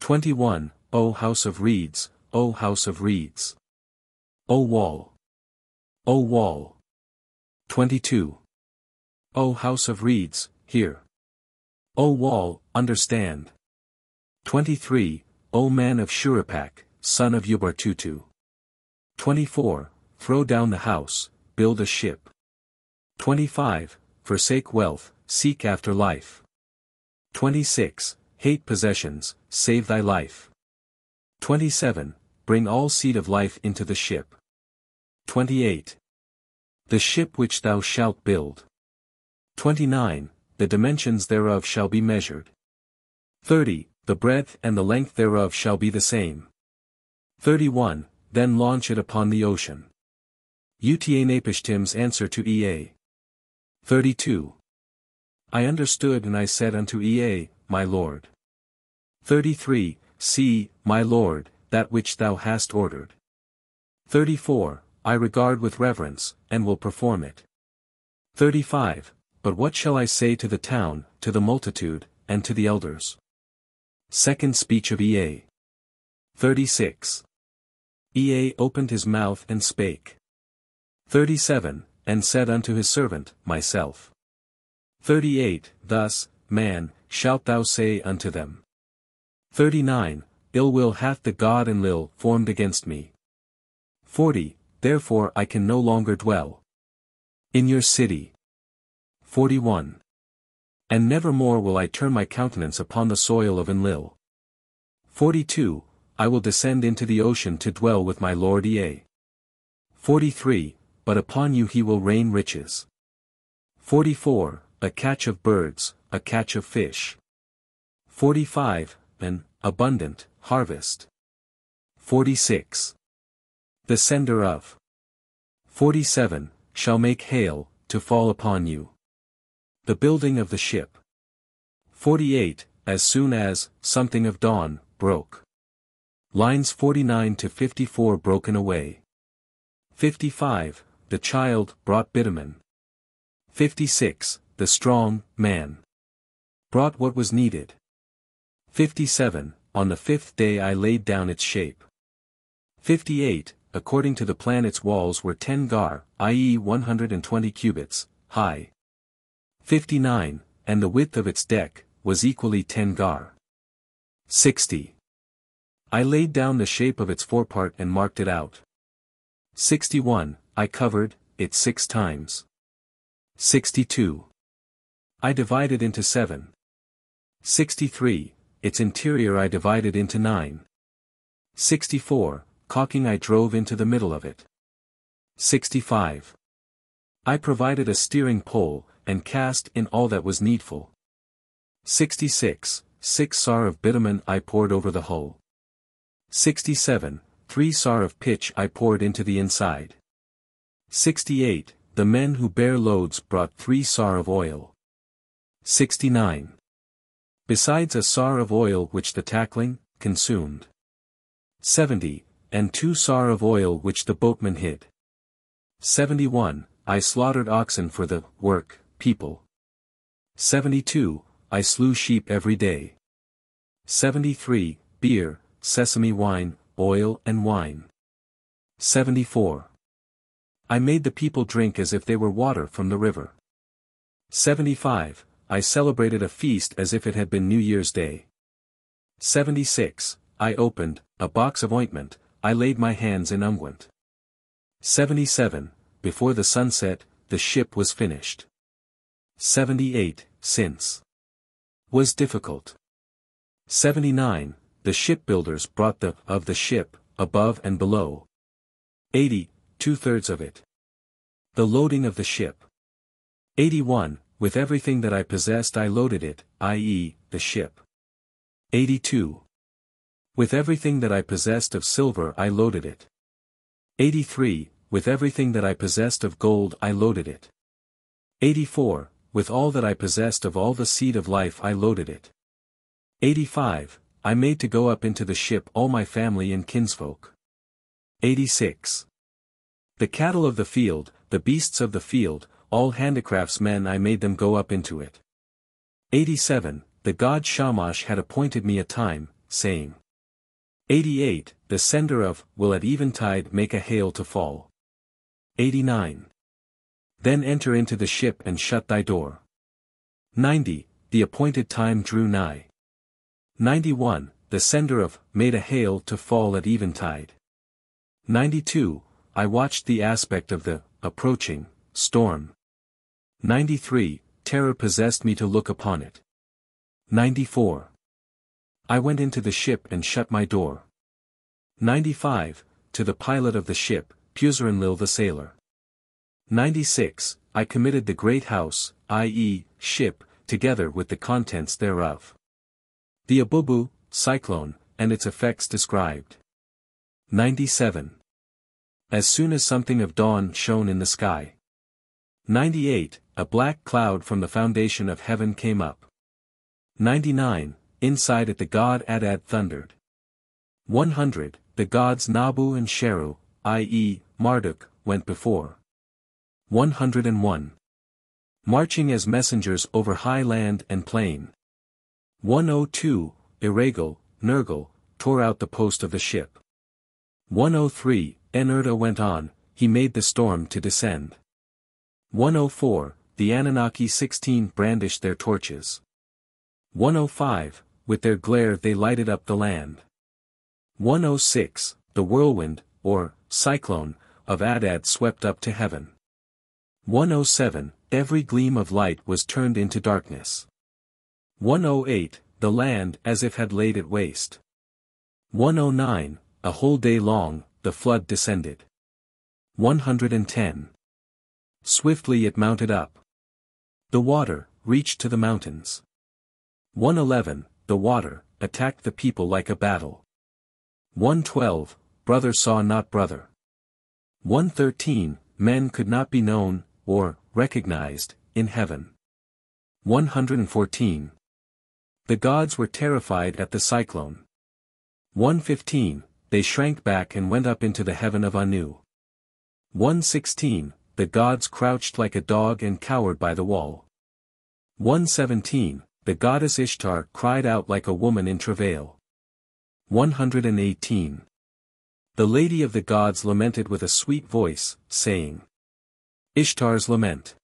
21. O house of reeds, O house of reeds. O wall. O wall. 22. O house of reeds, hear. O wall, understand. 23. O man of Shurippak, son of Ubartutu. 24. Throw down the house, build a ship. 25 forsake wealth, seek after life. 26. Hate possessions, save thy life. 27. Bring all seed of life into the ship. 28. The ship which thou shalt build. 29. The dimensions thereof shall be measured. 30. The breadth and the length thereof shall be the same. 31. Then launch it upon the ocean. Utnapishtim's answer to Ea. 32. I understood and I said unto Ea, My Lord. 33. See, my Lord, that which thou hast ordered. 34. I regard with reverence, and will perform it. 35. But what shall I say to the town, to the multitude, and to the elders? Second speech of Ea. 36. Ea opened his mouth and spake. 37. And said unto his servant, Myself. 38. Thus, man, shalt thou say unto them. 39. Ill will hath the God Enlil formed against me. 40. Therefore I can no longer dwell. In your city. 41. And never more will I turn my countenance upon the soil of Enlil. 42. I will descend into the ocean to dwell with my lord Ea. 43. But upon you he will rain riches. 44. A catch of birds, a catch of fish. 45. An abundant harvest. 46. The sender of 47, shall make hail, to fall upon you. The building of the ship. 48, as soon as, something of dawn, broke. Lines 49 to 54 broken away. 55, the child, brought bitumen. 56, the strong, man. Brought what was needed. 57, on the fifth day I laid down its shape. 58, according to the plan its walls were 10 gar, i.e. 120 cubits, high. 59, and the width of its deck, was equally 10 gar. 60. I laid down the shape of its forepart and marked it out. 61, I covered, it six times. 62. I divided into seven. 63, its interior I divided into nine. 64, caulking I drove into the middle of it. 65. I provided a steering pole, and cast in all that was needful. 66. Six sar of bitumen I poured over the hull. 67. Three sar of pitch I poured into the inside. 68. The men who bear loads brought three sar of oil. 69 besides a sar of oil which the tackling, consumed. 70, and two sar of oil which the boatman hid. 71, I slaughtered oxen for the work, people. 72, I slew sheep every day. 73, beer, sesame wine, oil and wine. 74. I made the people drink as if they were water from the river. 75, I celebrated a feast as if it had been New Year's Day. 76. I opened, a box of ointment, I laid my hands in unguent. 77. Before the sunset, the ship was finished. 78. Since. Was difficult. 79. The shipbuilders brought the, of the ship, above and below. 80. Two-thirds of it. The loading of the ship. 81. With everything that I possessed I loaded it, i.e., the ship. 82. With everything that I possessed of silver I loaded it. 83. With everything that I possessed of gold I loaded it. 84. With all that I possessed of all the seed of life I loaded it. 85. I made to go up into the ship all my family and kinsfolk. 86. The cattle of the field, the beasts of the field, all handicraftsmen I made them go up into it. 87. The god Shamash had appointed me a time, saying. 88. The sender of, will at eventide make a hail to fall. 89. Then enter into the ship and shut thy door. 90. The appointed time drew nigh. 91. The sender of, made a hail to fall at eventide. 92. I watched the aspect of the, approaching, storm. 93, terror possessed me to look upon it. 94. I went into the ship and shut my door. 95, to the pilot of the ship, Puzaranlil the sailor. 96. I committed the great house, i.e., ship, together with the contents thereof. The Abubu, cyclone, and its effects described. 97. As soon as something of dawn shone in the sky. 98. A black cloud from the foundation of heaven came up. 99. Inside it the god Adad thundered. 100. The gods Nabu and Sheru, i.e., Marduk, went before. 101. Marching as messengers over high land and plain. 102, Iragal, Nergal, tore out the post of the ship. 103, Enurta went on, he made the storm to descend. 104, the Anunnaki 16 brandished their torches. 105, with their glare they lighted up the land. 106, the whirlwind, or, cyclone, of Adad swept up to heaven. 107, every gleam of light was turned into darkness. 108, the land as if had laid it waste. 109, a whole day long, the flood descended. 110. Swiftly it mounted up. The water, reached to the mountains. 111, the water, attacked the people like a battle. 112, brother saw not brother. 113, men could not be known, or, recognized, in heaven. 114. The gods were terrified at the cyclone. 115, they shrank back and went up into the heaven of Anu. 116, the gods crouched like a dog and cowered by the wall. 117, the goddess Ishtar cried out like a woman in travail. 118. The lady of the gods lamented with a sweet voice, saying, Ishtar's Lament.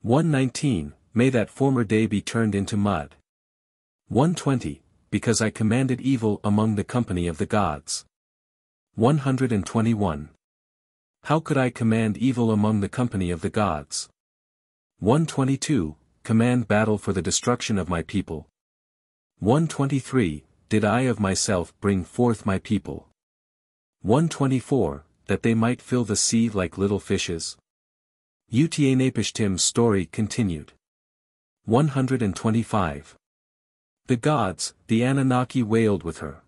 119, May that former day be turned into mud. 120, Because I commanded evil among the company of the gods. 121. How could I command evil among the company of the gods? 122, Command battle for the destruction of my people. 123, Did I of myself bring forth my people? 124, That they might fill the sea like little fishes? Utanapishtim's story continued. 125. The gods, the Anunnaki wailed with her.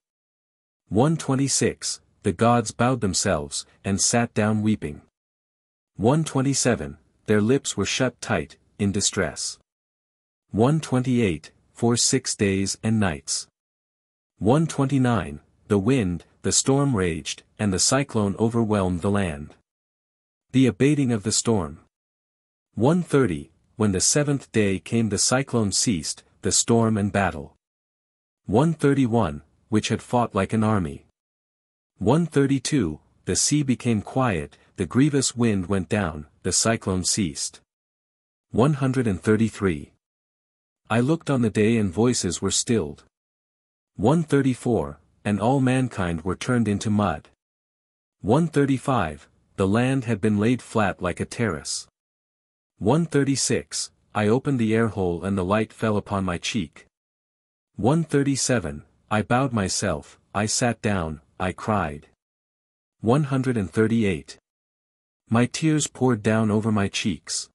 126, the gods bowed themselves, and sat down weeping. 127, their lips were shut tight, in distress. 128, for six days and nights. 129, the wind, the storm raged, and the cyclone overwhelmed the land. The abating of the storm. 130, when the seventh day came the cyclone ceased, the storm and battle. 131, which had fought like an army. 132, the sea became quiet, the grievous wind went down, the cyclone ceased. 133. I looked on the day and voices were stilled. 134, and all mankind were turned into mud. 135, the land had been laid flat like a terrace. 136, I opened the air hole and the light fell upon my cheek. 137, I bowed myself, I sat down, I cried. 138. My tears poured down over my cheeks.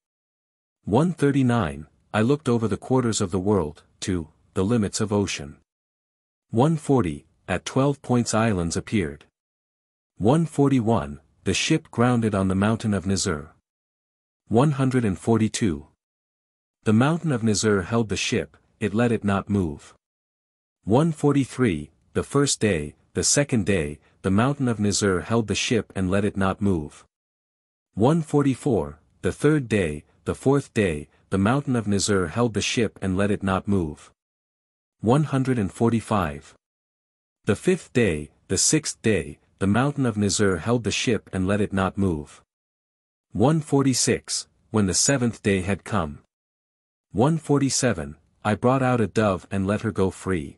139, I looked over the quarters of the world, to, the limits of ocean. 140, at twelve points islands appeared. 141, the ship grounded on the mountain of Nizur. 142. The mountain of Nizur held the ship, it let it not move. 143, the first day, the second day, the mountain of Nizur held the ship and let it not move. 144, the third day, the fourth day, the mountain of Nizur held the ship and let it not move. 145. The fifth day, the sixth day, the mountain of Nizur held the ship and let it not move. 146, when the seventh day had come. 147, I brought out a dove and let her go free.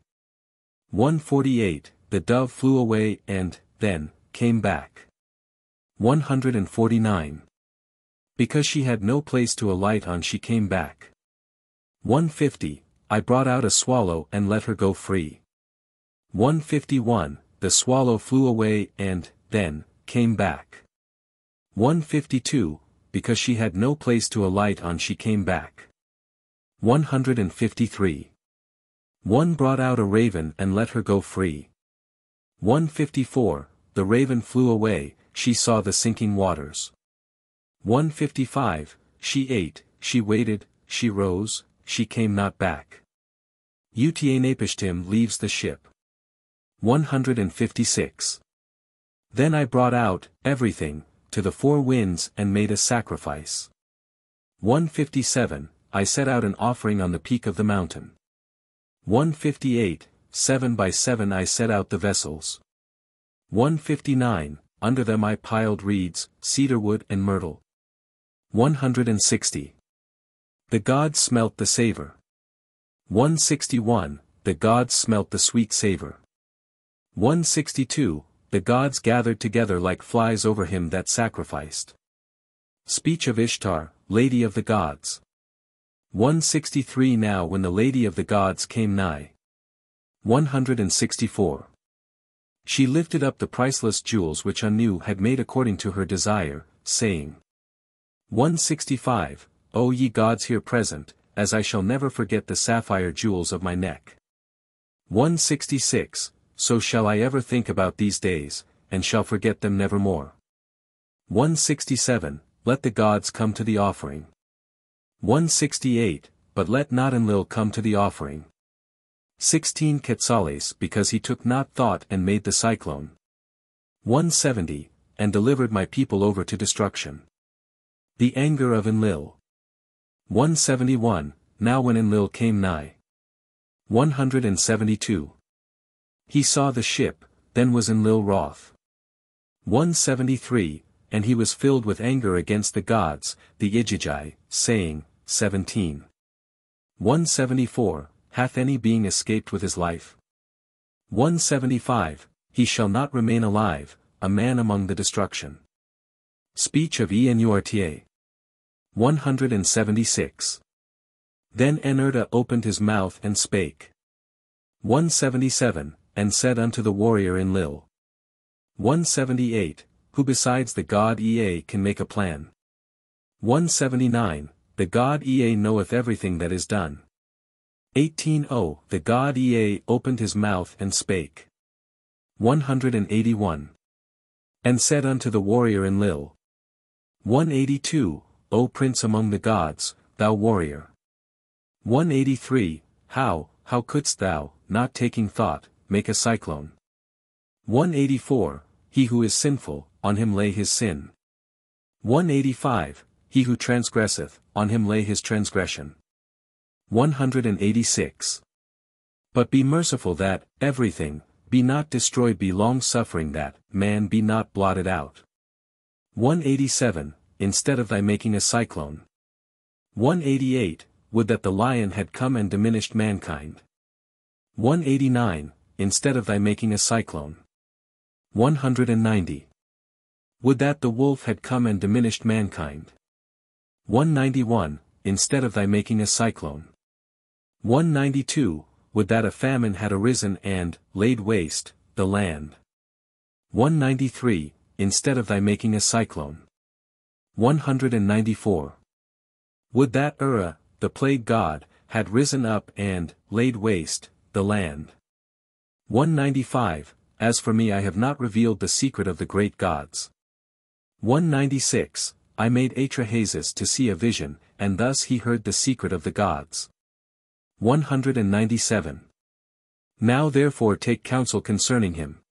148, the dove flew away and, then, came back. 149. Because she had no place to alight on she came back. 150, I brought out a swallow and let her go free. 151, the swallow flew away and, then, came back. 152, because she had no place to alight on she came back. 153. One brought out a raven and let her go free. 154, the raven flew away, she saw the sinking waters. 155, she ate, she waited, she rose, she came not back. Utnapishtim leaves the ship. 156. Then I brought out, everything, to the four winds and made a sacrifice. 157, I set out an offering on the peak of the mountain. 158, 7 by 7 I set out the vessels. 159, under them I piled reeds, cedarwood and myrtle. 160. The gods smelt the savor. 161, the gods smelt the sweet savor. 162, the gods gathered together like flies over him that sacrificed. Speech of Ishtar, Lady of the Gods. 163 Now when the Lady of the Gods came nigh. 164. She lifted up the priceless jewels which Anu had made according to her desire, saying. 165, O ye gods here present, as I shall never forget the sapphire jewels of my neck. 166, So shall I ever think about these days, and shall forget them nevermore. 167, Let the gods come to the offering. 168, But let not Enlil come to the offering. 16 Quetzales because he took not thought and made the cyclone. 170, And delivered my people over to destruction. The anger of Enlil. 171, Now when Enlil came nigh. 172. He saw the ship, then was Enlil wroth. 173, And he was filled with anger against the gods, the Igigi, saying, 17. 174, Hath any being escaped with his life? 175, He shall not remain alive, a man among the destruction. Speech of Enurta. 176. Then Enurta opened his mouth and spake. 177, and said unto the warrior in Enlil. 178, who besides the god Ea can make a plan. 179, the god Ea knoweth everything that is done. 18-0 The god Ea opened his mouth and spake. 181. And said unto the warrior in Enlil. 182, O prince among the gods, thou warrior. 183, How, how couldst thou, not taking thought, make a cyclone? 184, He who is sinful, on him lay his sin. 185, He who transgresseth, on him lay his transgression. 186. But be merciful that, everything, be not destroyed be long-suffering that, man be not blotted out. 187, Instead of thy making a cyclone. 188, Would that the lion had come and diminished mankind. 189, Instead of thy making a cyclone. 190. Would that the wolf had come and diminished mankind. 191, Instead of thy making a cyclone. 192, Would that a famine had arisen and, laid waste, the land. 193, Instead of thy making a cyclone. 194. Would that Ura, the plague god, had risen up and, laid waste, the land. 195, As for me I have not revealed the secret of the great gods. 196, I made Atrahasis to see a vision, and thus he heard the secret of the gods. 197. Now therefore take counsel concerning him.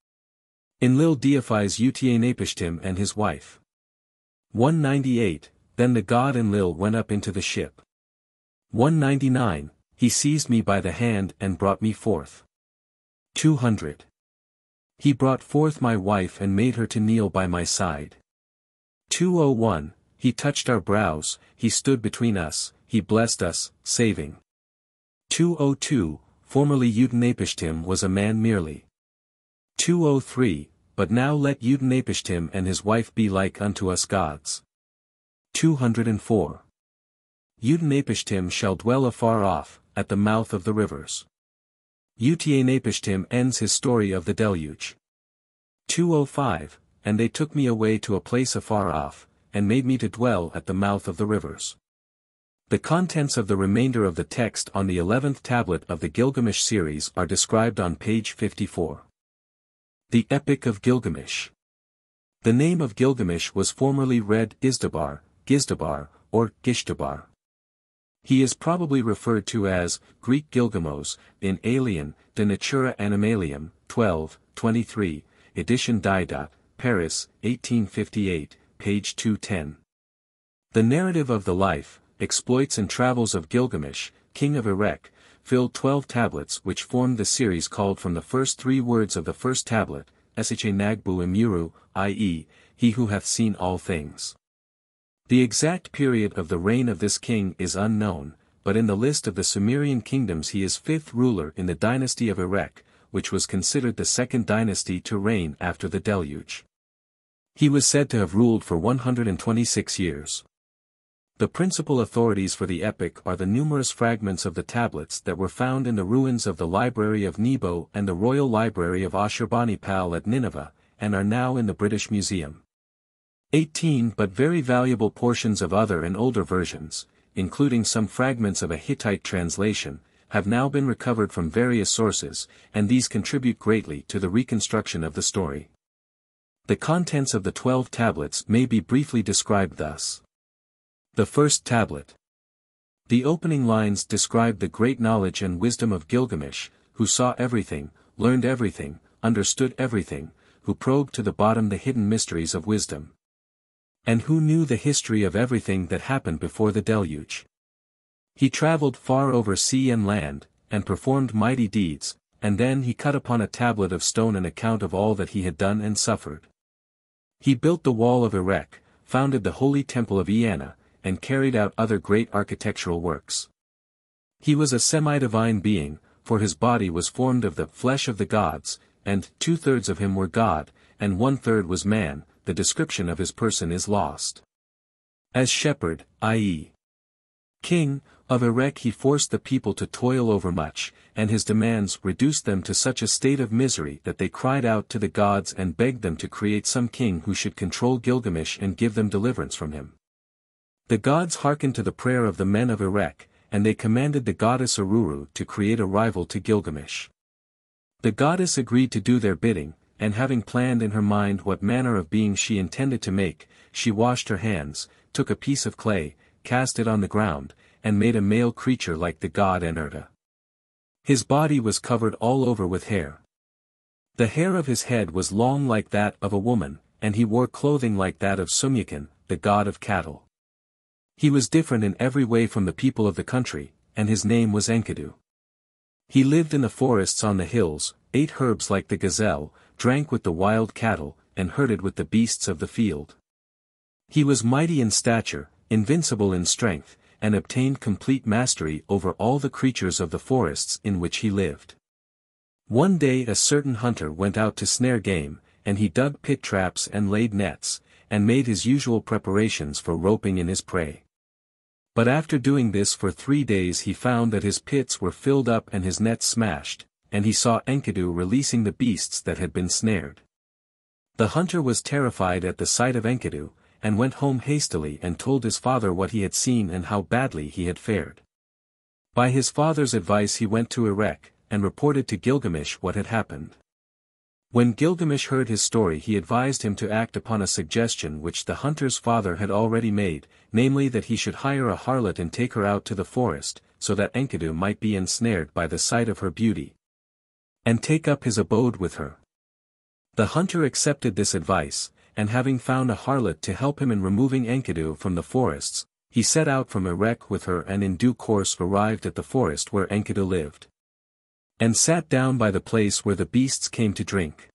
Enlil deifies Utnapishtim and his wife. 198, Then the god Enlil went up into the ship. 199, He seized me by the hand and brought me forth. 200. He brought forth my wife and made her to kneel by my side. 201, He touched our brows, He stood between us, He blessed us, saving. 202, Formerly Utnapishtim was a man merely. 203, But now let Utnapishtim and his wife be like unto us gods. 204. Utnapishtim shall dwell afar off, at the mouth of the rivers. Utnapishtim ends his story of the deluge. 205, And they took me away to a place afar off, and made me to dwell at the mouth of the rivers. The contents of the remainder of the text on the eleventh tablet of the Gilgamesh series are described on page 54. The Epic of Gilgamesh The name of Gilgamesh was formerly read Izdabar, Gizdabar, or Gishtabar. He is probably referred to as Greek Gilgamos in Aelian, De Natura Animalium, 12, 23, edition Didot, Paris, 1858, page 210. The narrative of the life, exploits and travels of Gilgamesh, king of Erech, filled twelve tablets which formed the series called from the first three words of the first tablet, Esiche Nagbu Imuru, i.e., he who hath seen all things. The exact period of the reign of this king is unknown, but in the list of the Sumerian kingdoms he is fifth ruler in the dynasty of Erech, which was considered the second dynasty to reign after the deluge. He was said to have ruled for 126 years. The principal authorities for the epic are the numerous fragments of the tablets that were found in the ruins of the Library of Nebo and the Royal Library of Ashurbanipal at Nineveh, and are now in the British Museum. 18 but very valuable portions of other and older versions, including some fragments of a Hittite translation, have now been recovered from various sources, and these contribute greatly to the reconstruction of the story. The contents of the twelve tablets may be briefly described thus. The first tablet. The opening lines describe the great knowledge and wisdom of Gilgamesh, who saw everything, learned everything, understood everything, who probed to the bottom the hidden mysteries of wisdom. And who knew the history of everything that happened before the deluge. He traveled far over sea and land, and performed mighty deeds, and then he cut upon a tablet of stone an account of all that he had done and suffered. He built the wall of Erech, founded the holy temple of Eanna, and carried out other great architectural works. He was a semi-divine being, for his body was formed of the flesh of the gods, and two-thirds of him were God, and one-third was man, the description of his person is lost. As shepherd, i.e. king, of Erech he forced the people to toil overmuch, and his demands reduced them to such a state of misery that they cried out to the gods and begged them to create some king who should control Gilgamesh and give them deliverance from him. The gods hearkened to the prayer of the men of Erech, and they commanded the goddess Aruru to create a rival to Gilgamesh. The goddess agreed to do their bidding, and having planned in her mind what manner of being she intended to make, she washed her hands, took a piece of clay, cast it on the ground, and made a male creature like the god Enurta. His body was covered all over with hair. The hair of his head was long like that of a woman, and he wore clothing like that of Sumyakan, the god of cattle. He was different in every way from the people of the country, and his name was Enkidu. He lived in the forests on the hills, ate herbs like the gazelle, drank with the wild cattle, and herded with the beasts of the field. He was mighty in stature, invincible in strength, and obtained complete mastery over all the creatures of the forests in which he lived. One day a certain hunter went out to snare game, and he dug pit traps and laid nets, and made his usual preparations for roping in his prey. But after doing this for three days he found that his pits were filled up and his nets smashed, and he saw Enkidu releasing the beasts that had been snared. The hunter was terrified at the sight of Enkidu, and went home hastily and told his father what he had seen and how badly he had fared. By his father's advice he went to Erech, and reported to Gilgamesh what had happened. When Gilgamesh heard his story he advised him to act upon a suggestion which the hunter's father had already made, namely that he should hire a harlot and take her out to the forest, so that Enkidu might be ensnared by the sight of her beauty, and take up his abode with her. The hunter accepted this advice, and having found a harlot to help him in removing Enkidu from the forests, he set out from Erech with her and in due course arrived at the forest where Enkidu lived. And sat down by the place where the beasts came to drink.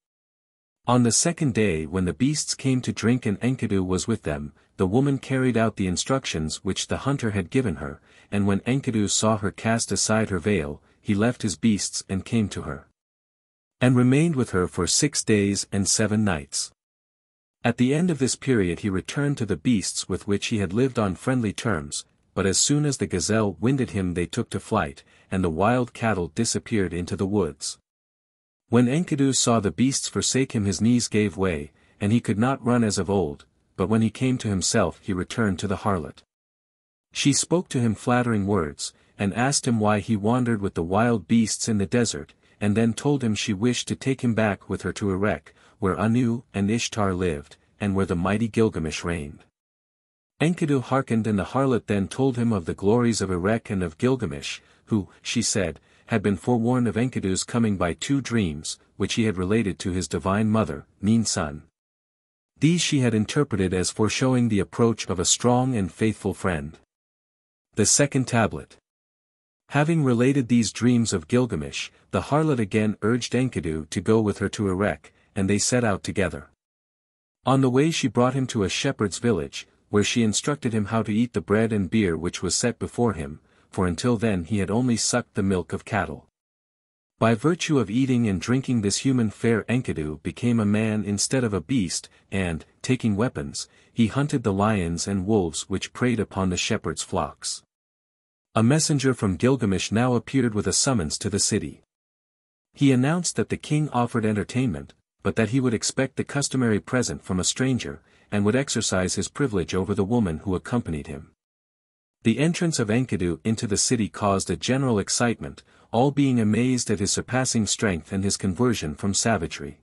On the second day when the beasts came to drink and Enkidu was with them, the woman carried out the instructions which the hunter had given her, and when Enkidu saw her cast aside her veil, he left his beasts and came to her and remained with her for six days and seven nights. At the end of this period he returned to the beasts with which he had lived on friendly terms, but as soon as the gazelle winded him they took to flight, and the wild cattle disappeared into the woods. When Enkidu saw the beasts forsake him his knees gave way, and he could not run as of old, but when he came to himself he returned to the harlot. She spoke to him flattering words, and asked him why he wandered with the wild beasts in the desert, and then told him she wished to take him back with her to Erech, where Anu and Ishtar lived, and where the mighty Gilgamesh reigned. Enkidu hearkened and the harlot then told him of the glories of Erech and of Gilgamesh, who, she said, had been forewarned of Enkidu's coming by two dreams, which he had related to his divine mother, Nin-Sun. These she had interpreted as foreshowing the approach of a strong and faithful friend. The Second Tablet Having related these dreams of Gilgamesh, the harlot again urged Enkidu to go with her to Erech, and they set out together. On the way she brought him to a shepherd's village, where she instructed him how to eat the bread and beer which was set before him, for until then he had only sucked the milk of cattle. By virtue of eating and drinking this human fare Enkidu became a man instead of a beast, and, taking weapons, he hunted the lions and wolves which preyed upon the shepherd's flocks. A messenger from Gilgamesh now appeared with a summons to the city. He announced that the king offered entertainment, but that he would expect the customary present from a stranger, and would exercise his privilege over the woman who accompanied him. The entrance of Enkidu into the city caused a general excitement, all being amazed at his surpassing strength and his conversion from savagery.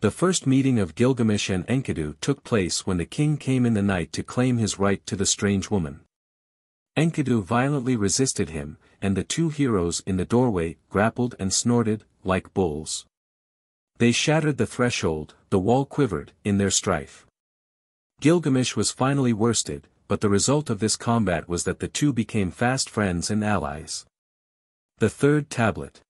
The first meeting of Gilgamesh and Enkidu took place when the king came in the night to claim his right to the strange woman. Enkidu violently resisted him, and the two heroes in the doorway grappled and snorted, like bulls. They shattered the threshold, the wall quivered, in their strife. Gilgamesh was finally worsted, but the result of this combat was that the two became fast friends and allies. The Third Tablet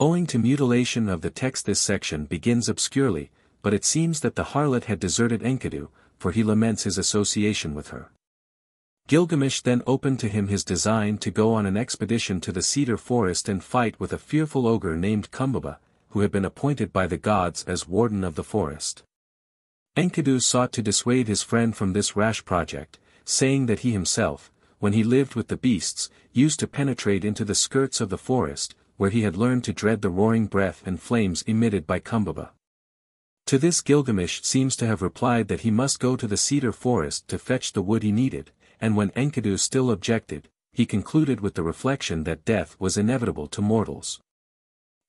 Owing to mutilation of the text this section begins obscurely, but it seems that the harlot had deserted Enkidu, for he laments his association with her. Gilgamesh then opened to him his design to go on an expedition to the cedar forest and fight with a fearful ogre named Kumbaba, who had been appointed by the gods as warden of the forest. Enkidu sought to dissuade his friend from this rash project, saying that he himself, when he lived with the beasts, used to penetrate into the skirts of the forest, where he had learned to dread the roaring breath and flames emitted by Kumbaba. To this Gilgamesh seems to have replied that he must go to the cedar forest to fetch the wood he needed, and when Enkidu still objected, he concluded with the reflection that death was inevitable to mortals.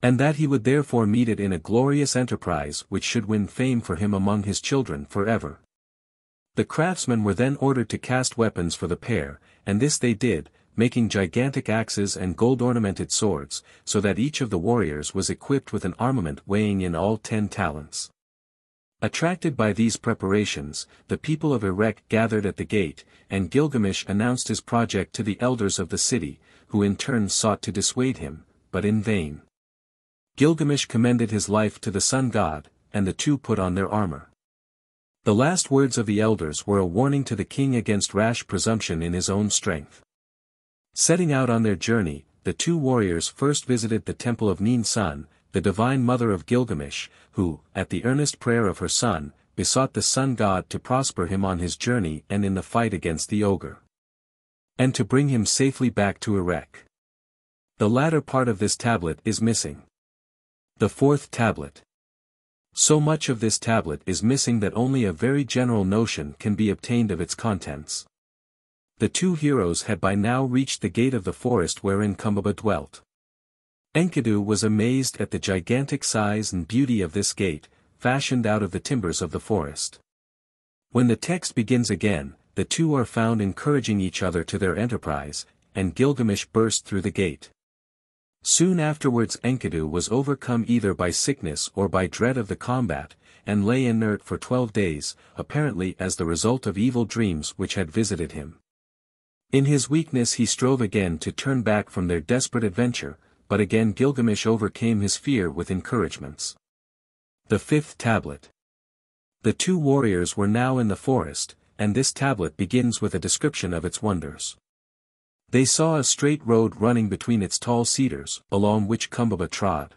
And that he would therefore meet it in a glorious enterprise which should win fame for him among his children forever. The craftsmen were then ordered to cast weapons for the pair, and this they did, making gigantic axes and gold-ornamented swords, so that each of the warriors was equipped with an armament weighing in all ten talents. Attracted by these preparations, the people of Erech gathered at the gate, and Gilgamesh announced his project to the elders of the city, who in turn sought to dissuade him, but in vain. Gilgamesh commended his life to the sun god, and the two put on their armor. The last words of the elders were a warning to the king against rash presumption in his own strength. Setting out on their journey, the two warriors first visited the temple of Nin-Sun, the divine mother of Gilgamesh, who, at the earnest prayer of her son, besought the sun god to prosper him on his journey and in the fight against the ogre. And to bring him safely back to Erech. The latter part of this tablet is missing. The fourth tablet. So much of this tablet is missing that only a very general notion can be obtained of its contents. The two heroes had by now reached the gate of the forest wherein Kumbaba dwelt. Enkidu was amazed at the gigantic size and beauty of this gate, fashioned out of the timbers of the forest. When the text begins again, the two are found encouraging each other to their enterprise, and Gilgamesh burst through the gate. Soon afterwards Enkidu was overcome either by sickness or by dread of the combat, and lay inert for twelve days, apparently as the result of evil dreams which had visited him. In his weakness he strove again to turn back from their desperate adventure, but again Gilgamesh overcame his fear with encouragements. The Fifth Tablet The two warriors were now in the forest, and this tablet begins with a description of its wonders. They saw a straight road running between its tall cedars, along which Kumbaba trod.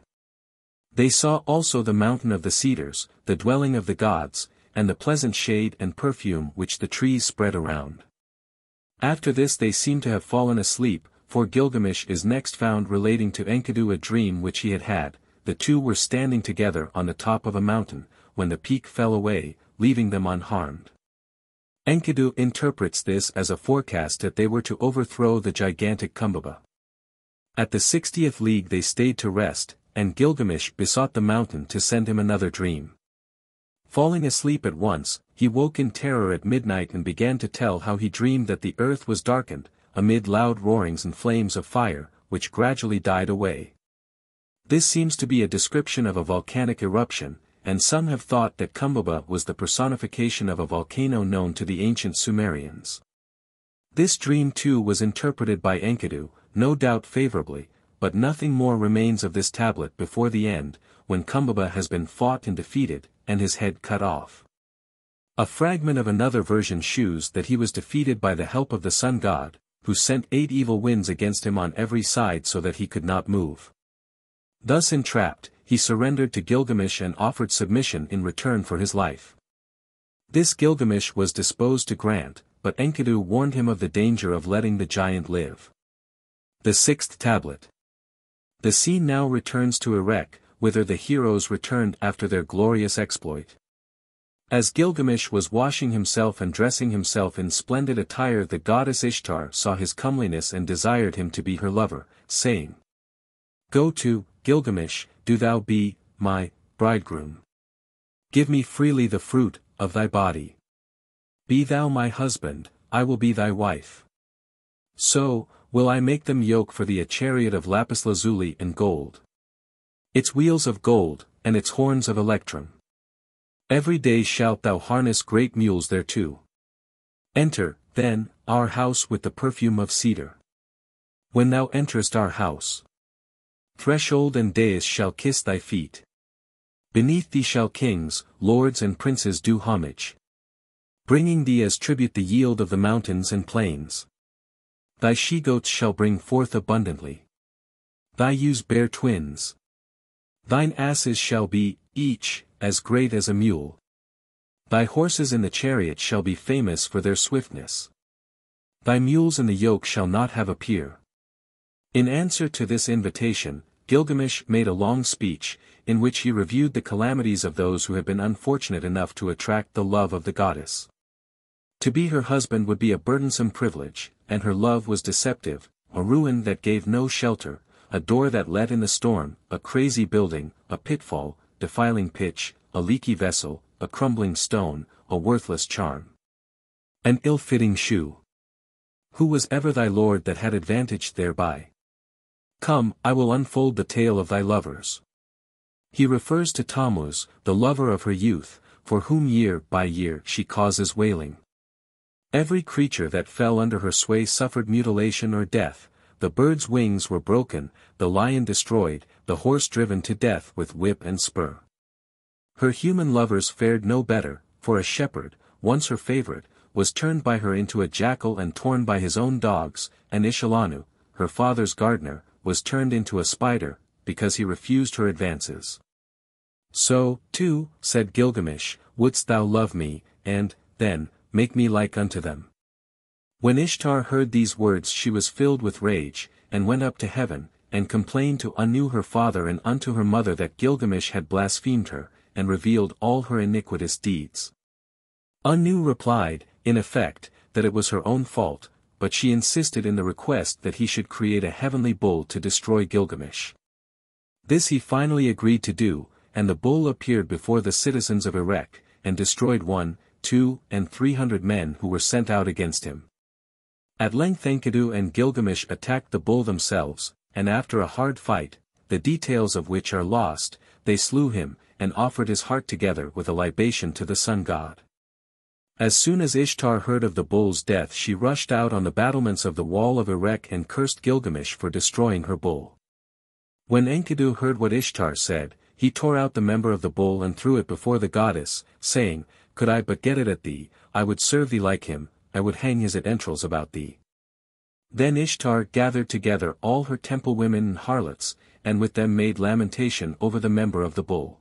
They saw also the mountain of the cedars, the dwelling of the gods, and the pleasant shade and perfume which the trees spread around. After this they seemed to have fallen asleep, for Gilgamesh is next found relating to Enkidu a dream which he had had, the two were standing together on the top of a mountain, when the peak fell away, leaving them unharmed. Enkidu interprets this as a forecast that they were to overthrow the gigantic Kumbaba. At the sixtieth league they stayed to rest, and Gilgamesh besought the mountain to send him another dream. Falling asleep at once, he woke in terror at midnight and began to tell how he dreamed that the earth was darkened, amid loud roarings and flames of fire, which gradually died away. This seems to be a description of a volcanic eruption, and some have thought that Kumbaba was the personification of a volcano known to the ancient Sumerians. This dream too was interpreted by Enkidu, no doubt favorably, but nothing more remains of this tablet before the end, when Kumbaba has been fought and defeated, and his head cut off. A fragment of another version shews that he was defeated by the help of the sun god, who sent eight evil winds against him on every side so that he could not move. Thus entrapped, he surrendered to Gilgamesh and offered submission in return for his life. This Gilgamesh was disposed to grant, but Enkidu warned him of the danger of letting the giant live. The Sixth Tablet The scene now returns to Erech, whither the heroes returned after their glorious exploit. As Gilgamesh was washing himself and dressing himself in splendid attire the goddess Ishtar saw his comeliness and desired him to be her lover, saying, Go to, Gilgamesh, do thou be, my, bridegroom. Give me freely the fruit, of thy body. Be thou my husband, I will be thy wife. So, will I make them yoke for thee a chariot of lapis lazuli and gold. Its wheels of gold, and its horns of electrum. Every day shalt thou harness great mules thereto. Enter, then, our house with the perfume of cedar. When thou enterest our house, Threshold and dais shall kiss thy feet. Beneath thee shall kings, lords and princes do homage. Bringing thee as tribute the yield of the mountains and plains. Thy she-goats shall bring forth abundantly. Thy ewes bear twins. Thine asses shall be, each, as great as a mule. Thy horses in the chariot shall be famous for their swiftness. Thy mules in the yoke shall not have a peer. In answer to this invitation, Gilgamesh made a long speech, in which he reviewed the calamities of those who had been unfortunate enough to attract the love of the goddess. To be her husband would be a burdensome privilege, and her love was deceptive, a ruin that gave no shelter, a door that let in the storm, a crazy building, a pitfall, defiling pitch, a leaky vessel, a crumbling stone, a worthless charm. An ill-fitting shoe. Who was ever thy lord that had advantage thereby? Come, I will unfold the tale of thy lovers. He refers to Tammuz, the lover of her youth, for whom year by year she causes wailing. Every creature that fell under her sway suffered mutilation or death, the bird's wings were broken, the lion destroyed, the horse driven to death with whip and spur. Her human lovers fared no better, for a shepherd, once her favorite, was turned by her into a jackal and torn by his own dogs, and Ishalanu, her father's gardener, was turned into a spider, because he refused her advances. So, too, said Gilgamesh, wouldst thou love me, and, then, make me like unto them. When Ishtar heard these words she was filled with rage, and went up to heaven, and complained to Anu her father and unto her mother that Gilgamesh had blasphemed her, and revealed all her iniquitous deeds. Anu replied, in effect, that it was her own fault, but she insisted in the request that he should create a heavenly bull to destroy Gilgamesh. This he finally agreed to do, and the bull appeared before the citizens of Erech, and destroyed one, two, and three hundred men who were sent out against him. At length Enkidu and Gilgamesh attacked the bull themselves, and after a hard fight, the details of which are lost, they slew him, and offered his heart together with a libation to the sun god. As soon as Ishtar heard of the bull's death she rushed out on the battlements of the wall of Erech and cursed Gilgamesh for destroying her bull. When Enkidu heard what Ishtar said, he tore out the member of the bull and threw it before the goddess, saying, Could I but get it at thee, I would serve thee like him, I would hang his entrails about thee. Then Ishtar gathered together all her temple women and harlots, and with them made lamentation over the member of the bull.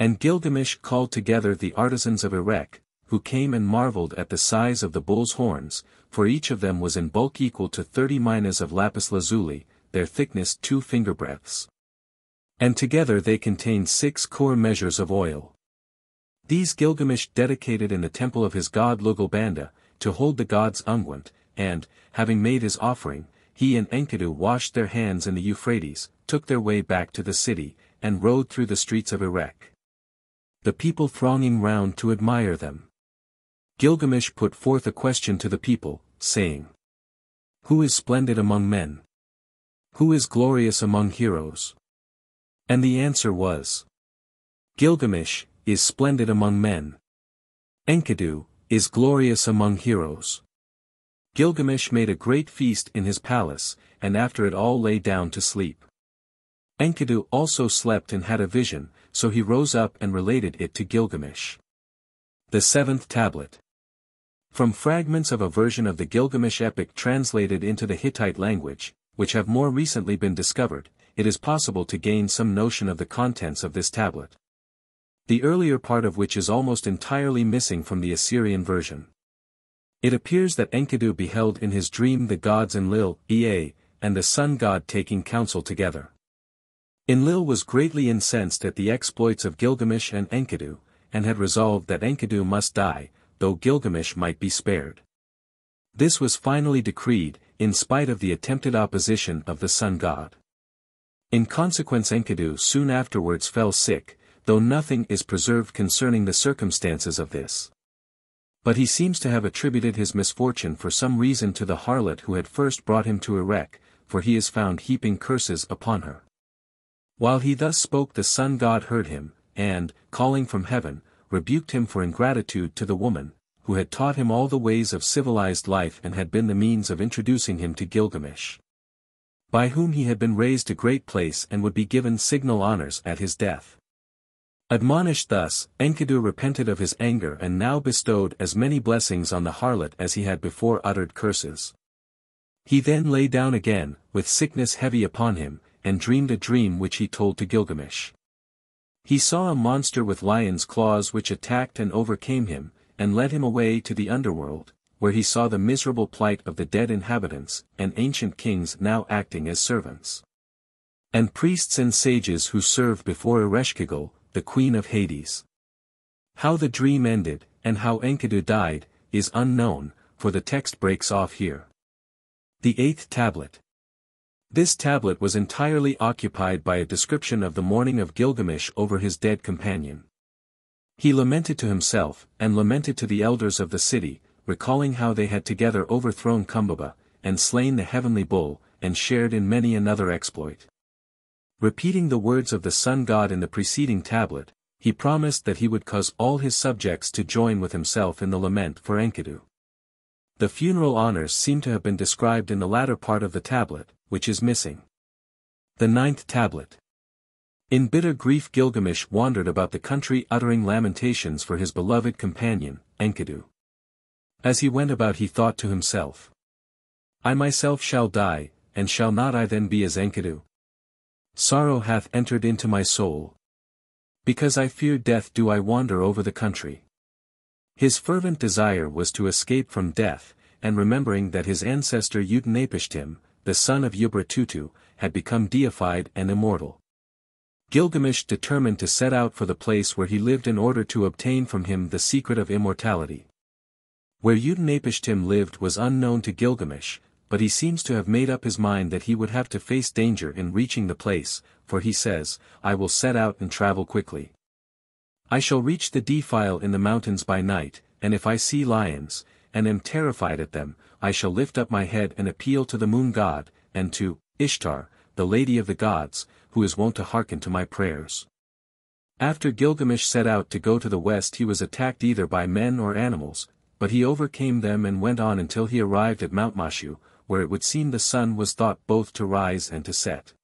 And Gilgamesh called together the artisans of Erech, who came and marveled at the size of the bull's horns, for each of them was in bulk equal to thirty minas of lapis lazuli, their thickness two finger breadths. And together they contained six core measures of oil. These Gilgamesh dedicated in the temple of his god Lugalbanda, to hold the god's unguent, and, having made his offering, he and Enkidu washed their hands in the Euphrates, took their way back to the city, and rode through the streets of Erech. The people thronging round to admire them. Gilgamesh put forth a question to the people, saying, Who is splendid among men? Who is glorious among heroes? And the answer was, Gilgamesh, is splendid among men. Enkidu, is glorious among heroes. Gilgamesh made a great feast in his palace, and after it all lay down to sleep. Enkidu also slept and had a vision, so he rose up and related it to Gilgamesh. The Seventh Tablet From fragments of a version of the Gilgamesh epic translated into the Hittite language, which have more recently been discovered, it is possible to gain some notion of the contents of this tablet. The earlier part of which is almost entirely missing from the Assyrian version. It appears that Enkidu beheld in his dream the gods Enlil, Ea, and the sun god taking counsel together. Enlil was greatly incensed at the exploits of Gilgamesh and Enkidu, and had resolved that Enkidu must die, though Gilgamesh might be spared. This was finally decreed, in spite of the attempted opposition of the sun god. In consequence Enkidu soon afterwards fell sick, though nothing is preserved concerning the circumstances of this. But he seems to have attributed his misfortune for some reason to the harlot who had first brought him to Erech, for he is found heaping curses upon her. While he thus spoke the sun god heard him, and, calling from heaven, rebuked him for ingratitude to the woman, who had taught him all the ways of civilized life and had been the means of introducing him to Gilgamesh. By whom he had been raised to great place and would be given signal honors at his death. Admonished thus, Enkidu repented of his anger and now bestowed as many blessings on the harlot as he had before uttered curses. He then lay down again, with sickness heavy upon him, and dreamed a dream which he told to Gilgamesh. He saw a monster with lion's claws which attacked and overcame him, and led him away to the underworld, where he saw the miserable plight of the dead inhabitants, and ancient kings now acting as servants. And priests and sages who served before Ereshkigal, the queen of Hades. How the dream ended, and how Enkidu died, is unknown, for the text breaks off here. The Eighth Tablet This tablet was entirely occupied by a description of the mourning of Gilgamesh over his dead companion. He lamented to himself, and lamented to the elders of the city, recalling how they had together overthrown Kumbaba, and slain the heavenly bull, and shared in many another exploit. Repeating the words of the sun god in the preceding tablet, he promised that he would cause all his subjects to join with himself in the lament for Enkidu. The funeral honors seem to have been described in the latter part of the tablet, which is missing. The ninth tablet. In bitter grief Gilgamesh wandered about the country uttering lamentations for his beloved companion, Enkidu. As he went about he thought to himself. I myself shall die, and shall not I then be as Enkidu? Sorrow hath entered into my soul. Because I fear death do I wander over the country. His fervent desire was to escape from death, and remembering that his ancestor Utanapishtim, the son of Ubratutu, had become deified and immortal. Gilgamesh determined to set out for the place where he lived in order to obtain from him the secret of immortality. Where Utanapishtim lived was unknown to Gilgamesh, but he seems to have made up his mind that he would have to face danger in reaching the place, for he says, I will set out and travel quickly. I shall reach the defile in the mountains by night, and if I see lions, and am terrified at them, I shall lift up my head and appeal to the moon god, and to Ishtar, the lady of the gods, who is wont to hearken to my prayers. After Gilgamesh set out to go to the west he was attacked either by men or animals, but he overcame them and went on until he arrived at Mount Mashu, where it would seem the sun was thought both to rise and to set.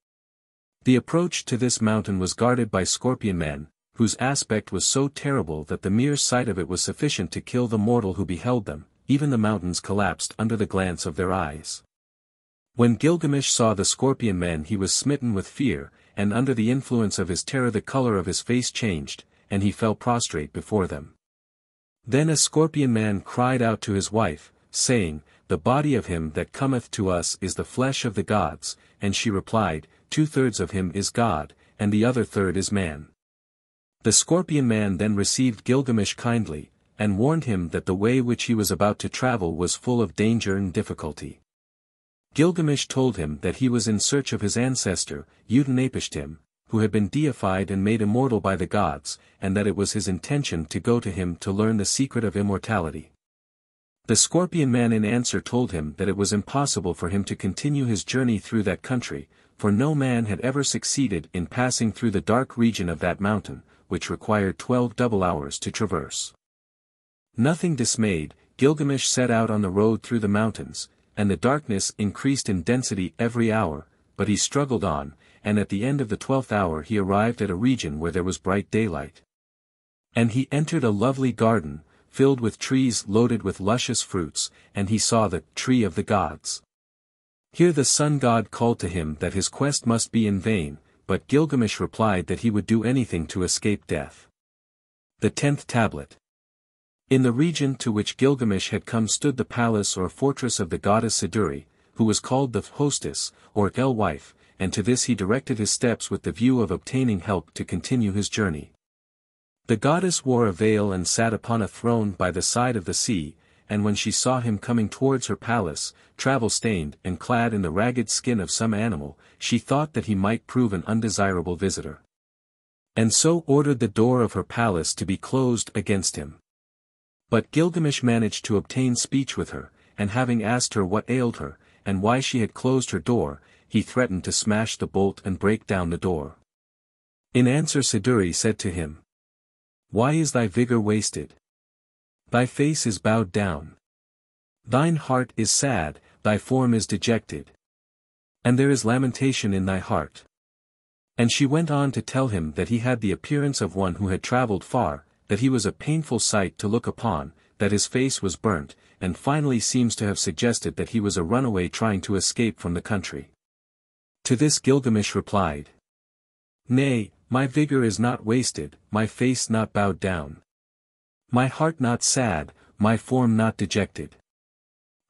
The approach to this mountain was guarded by scorpion men, whose aspect was so terrible that the mere sight of it was sufficient to kill the mortal who beheld them, even the mountains collapsed under the glance of their eyes. When Gilgamesh saw the scorpion men he was smitten with fear, and under the influence of his terror the color of his face changed, and he fell prostrate before them. Then a scorpion man cried out to his wife, saying, the body of him that cometh to us is the flesh of the gods, and she replied, two-thirds of him is God, and the other third is man. The scorpion man then received Gilgamesh kindly, and warned him that the way which he was about to travel was full of danger and difficulty. Gilgamesh told him that he was in search of his ancestor, Utnapishtim, who had been deified and made immortal by the gods, and that it was his intention to go to him to learn the secret of immortality. The scorpion man in answer told him that it was impossible for him to continue his journey through that country, for no man had ever succeeded in passing through the dark region of that mountain, which required twelve double hours to traverse. Nothing dismayed, Gilgamesh set out on the road through the mountains, and the darkness increased in density every hour, but he struggled on, and at the end of the twelfth hour he arrived at a region where there was bright daylight. And he entered a lovely garden, filled with trees loaded with luscious fruits, and he saw the tree of the gods. Here the sun god called to him that his quest must be in vain, but Gilgamesh replied that he would do anything to escape death. The Tenth Tablet In the region to which Gilgamesh had come stood the palace or fortress of the goddess Siduri, who was called the hostess, or ale-wife, and to this he directed his steps with the view of obtaining help to continue his journey. The goddess wore a veil and sat upon a throne by the side of the sea, and when she saw him coming towards her palace, travel-stained and clad in the ragged skin of some animal, she thought that he might prove an undesirable visitor. And so ordered the door of her palace to be closed against him. But Gilgamesh managed to obtain speech with her, and having asked her what ailed her, and why she had closed her door, he threatened to smash the bolt and break down the door. In answer Siduri said to him, Why is thy vigor wasted? Thy face is bowed down. Thine heart is sad, thy form is dejected. And there is lamentation in thy heart. And she went on to tell him that he had the appearance of one who had travelled far, that he was a painful sight to look upon, that his face was burnt, and finally seems to have suggested that he was a runaway trying to escape from the country. To this Gilgamesh replied. Nay, my vigor is not wasted, my face not bowed down. My heart not sad, my form not dejected.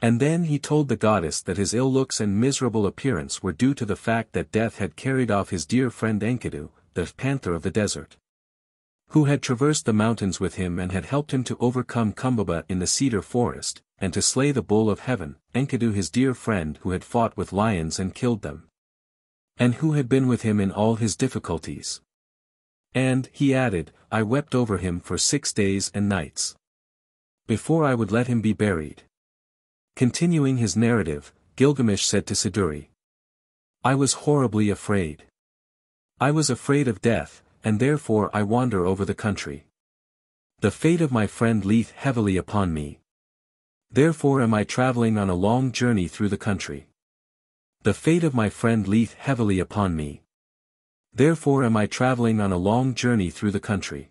And then he told the goddess that his ill looks and miserable appearance were due to the fact that death had carried off his dear friend Enkidu, the panther of the desert. Who had traversed the mountains with him and had helped him to overcome Kumbaba in the cedar forest, and to slay the bull of heaven, Enkidu his dear friend who had fought with lions and killed them and who had been with him in all his difficulties. And, he added, I wept over him for six days and nights. Before I would let him be buried. Continuing his narrative, Gilgamesh said to Siduri. I was horribly afraid. I was afraid of death, and therefore I wander over the country. The fate of my friend leath heavily upon me. Therefore am I traveling on a long journey through the country. The fate of my friend leath heavily upon me. Therefore am I traveling on a long journey through the country.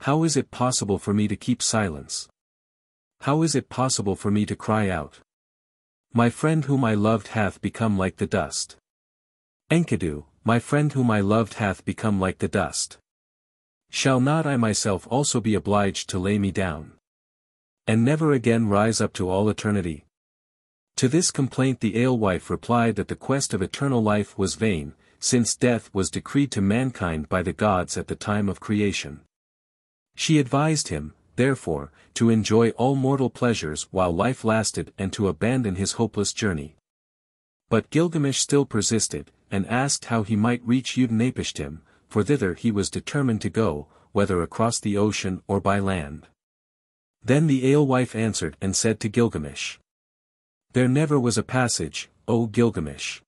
How is it possible for me to keep silence? How is it possible for me to cry out? My friend whom I loved hath become like the dust. Enkidu, my friend whom I loved hath become like the dust. Shall not I myself also be obliged to lay me down? And never again rise up to all eternity? To this complaint the alewife replied that the quest of eternal life was vain, since death was decreed to mankind by the gods at the time of creation. She advised him, therefore, to enjoy all mortal pleasures while life lasted and to abandon his hopeless journey. But Gilgamesh still persisted, and asked how he might reach Utnapishtim, for thither he was determined to go, whether across the ocean or by land. Then the alewife answered and said to Gilgamesh. There never was a passage, O Gilgamesh.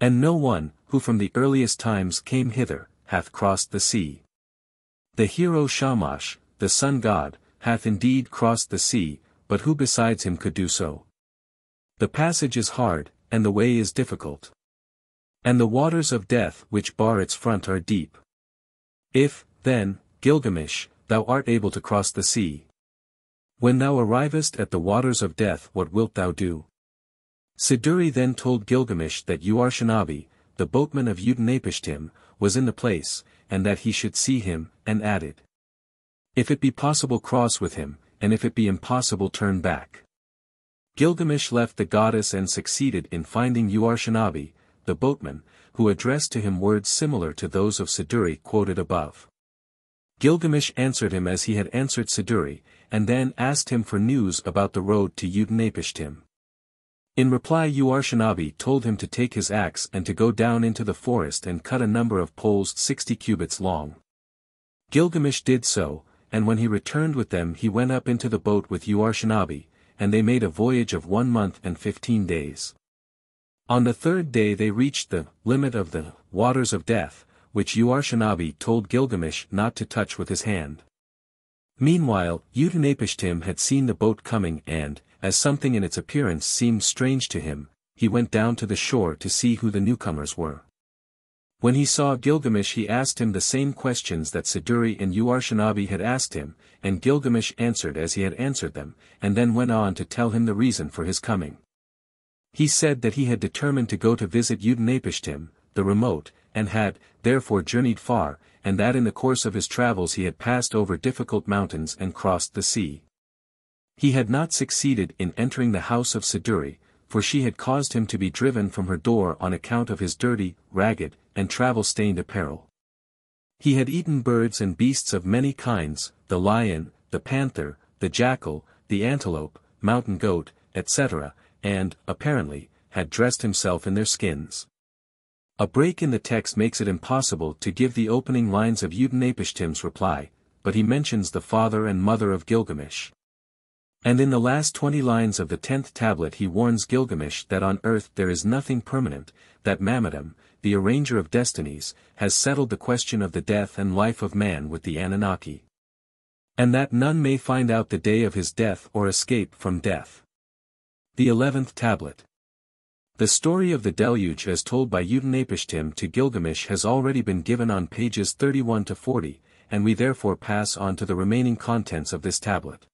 And no one, who from the earliest times came hither, hath crossed the sea. The hero Shamash, the sun god, hath indeed crossed the sea, but who besides him could do so? The passage is hard, and the way is difficult. And the waters of death which bar its front are deep. If, then, Gilgamesh, thou art able to cross the sea, when thou arrivest at the waters of death what wilt thou do? Siduri then told Gilgamesh that Uarshenabi, the boatman of Utnapishtim, was in the place, and that he should see him, and added. If it be possible cross with him, and if it be impossible turn back. Gilgamesh left the goddess and succeeded in finding Uarshenabi, the boatman, who addressed to him words similar to those of Siduri quoted above. Gilgamesh answered him as he had answered Siduri, and then asked him for news about the road to Utanapishtim. In reply Uarshanabi told him to take his axe and to go down into the forest and cut a number of poles sixty cubits long. Gilgamesh did so, and when he returned with them he went up into the boat with Uarshanabi, and they made a voyage of one month and fifteen days. On the third day they reached the limit of the waters of death, which Uarshanabi told Gilgamesh not to touch with his hand. Meanwhile, Utanapishtim had seen the boat coming and, as something in its appearance seemed strange to him, he went down to the shore to see who the newcomers were. When he saw Gilgamesh he asked him the same questions that Siduri and Uarshanabi had asked him, and Gilgamesh answered as he had answered them, and then went on to tell him the reason for his coming. He said that he had determined to go to visit Utanapishtim, the remote, and had, therefore journeyed far, and that in the course of his travels he had passed over difficult mountains and crossed the sea. He had not succeeded in entering the house of Siduri, for she had caused him to be driven from her door on account of his dirty, ragged, and travel-stained apparel. He had eaten birds and beasts of many kinds, the lion, the panther, the jackal, the antelope, mountain goat, etc., and, apparently, had dressed himself in their skins. A break in the text makes it impossible to give the opening lines of Utanapishtim's reply, but he mentions the father and mother of Gilgamesh. And in the last twenty lines of the tenth tablet he warns Gilgamesh that on earth there is nothing permanent, that Mammadam, the arranger of destinies, has settled the question of the death and life of man with the Anunnaki. And that none may find out the day of his death or escape from death. The eleventh tablet. The story of the deluge as told by Utanapishtim to Gilgamesh has already been given on pages 31 to 40, and we therefore pass on to the remaining contents of this tablet.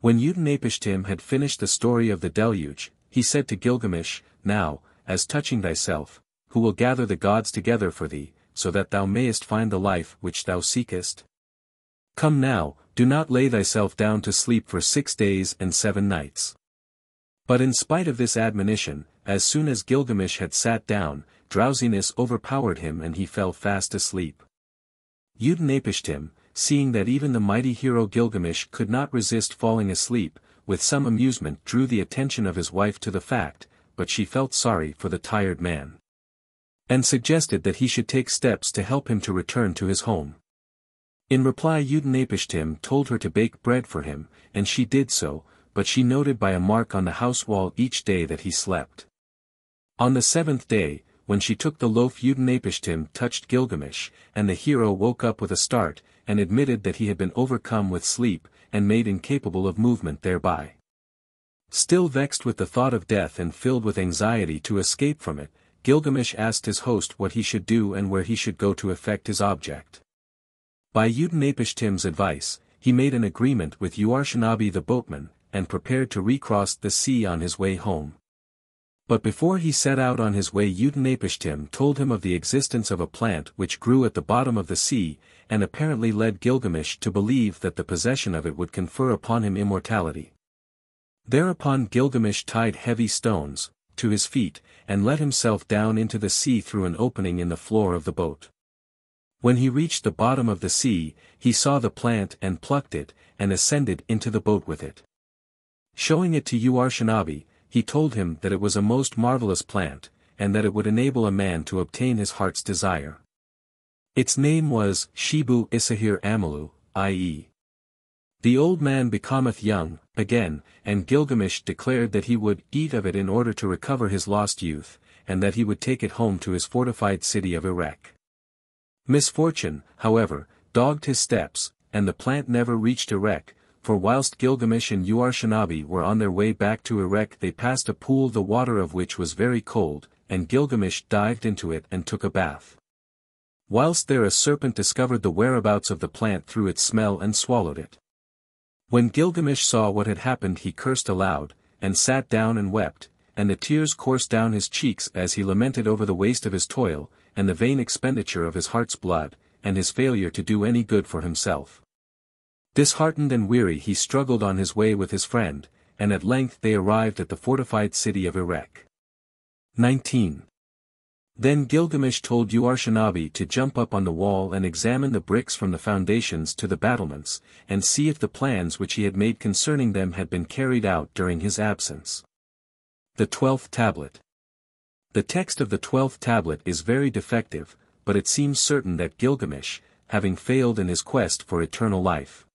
When Utanapishtim had finished the story of the deluge, he said to Gilgamesh, Now, as touching thyself, who will gather the gods together for thee, so that thou mayest find the life which thou seekest? Come now, do not lay thyself down to sleep for six days and seven nights. But in spite of this admonition, as soon as Gilgamesh had sat down, drowsiness overpowered him and he fell fast asleep. Utanapishtim, seeing that even the mighty hero Gilgamesh could not resist falling asleep, with some amusement drew the attention of his wife to the fact, but she felt sorry for the tired man. And suggested that he should take steps to help him to return to his home. In reply Utanapishtim told her to bake bread for him, and she did so, but she noted by a mark on the house wall each day that he slept. On the seventh day, when she took the loaf Utanapishtim touched Gilgamesh, and the hero woke up with a start, and admitted that he had been overcome with sleep, and made incapable of movement thereby. Still vexed with the thought of death and filled with anxiety to escape from it, Gilgamesh asked his host what he should do and where he should go to effect his object. By Utanapishtim's advice, he made an agreement with Uarshanabi the boatman, and prepared to recross the sea on his way home. But before he set out on his way Utanapishtim told him of the existence of a plant which grew at the bottom of the sea, and apparently led Gilgamesh to believe that the possession of it would confer upon him immortality. Thereupon Gilgamesh tied heavy stones, to his feet, and let himself down into the sea through an opening in the floor of the boat. When he reached the bottom of the sea, he saw the plant and plucked it, and ascended into the boat with it. Showing it to Uarshanabi, he told him that it was a most marvelous plant, and that it would enable a man to obtain his heart's desire. Its name was Shibu Isahir Amalu, i.e. The old man becometh young, again, and Gilgamesh declared that he would eat of it in order to recover his lost youth, and that he would take it home to his fortified city of Erech. Misfortune, however, dogged his steps, and the plant never reached Erech, for whilst Gilgamesh and Uarshanabi were on their way back to Erech they passed a pool the water of which was very cold, and Gilgamesh dived into it and took a bath. Whilst there a serpent discovered the whereabouts of the plant through its smell and swallowed it. When Gilgamesh saw what had happened he cursed aloud, and sat down and wept, and the tears coursed down his cheeks as he lamented over the waste of his toil, and the vain expenditure of his heart's blood, and his failure to do any good for himself. Disheartened and weary he struggled on his way with his friend, and at length they arrived at the fortified city of Erech. 19. Then Gilgamesh told Urshanabi to jump up on the wall and examine the bricks from the foundations to the battlements, and see if the plans which he had made concerning them had been carried out during his absence. The Twelfth Tablet The text of the Twelfth Tablet is very defective, but it seems certain that Gilgamesh, having failed in his quest for eternal life,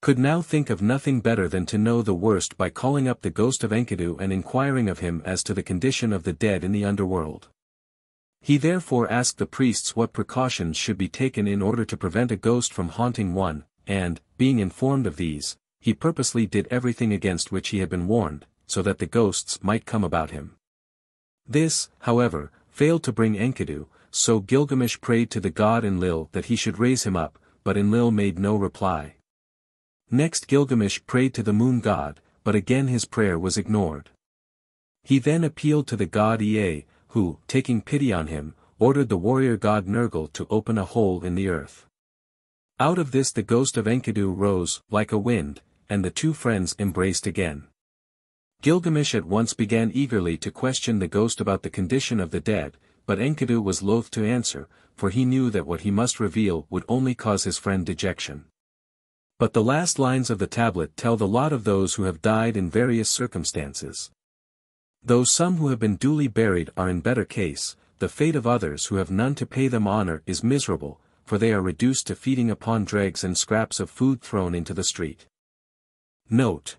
could now think of nothing better than to know the worst by calling up the ghost of Enkidu and inquiring of him as to the condition of the dead in the underworld. He therefore asked the priests what precautions should be taken in order to prevent a ghost from haunting one, and, being informed of these, he purposely did everything against which he had been warned, so that the ghosts might come about him. This, however, failed to bring Enkidu, so Gilgamesh prayed to the god Enlil that he should raise him up, but Enlil made no reply. Next Gilgamesh prayed to the moon god, but again his prayer was ignored. He then appealed to the god Ea, who, taking pity on him, ordered the warrior god Nergal to open a hole in the earth. Out of this the ghost of Enkidu rose, like a wind, and the two friends embraced again. Gilgamesh at once began eagerly to question the ghost about the condition of the dead, but Enkidu was loath to answer, for he knew that what he must reveal would only cause his friend dejection. But the last lines of the tablet tell the lot of those who have died in various circumstances. Though some who have been duly buried are in better case, the fate of others who have none to pay them honor is miserable, for they are reduced to feeding upon dregs and scraps of food thrown into the street. Note.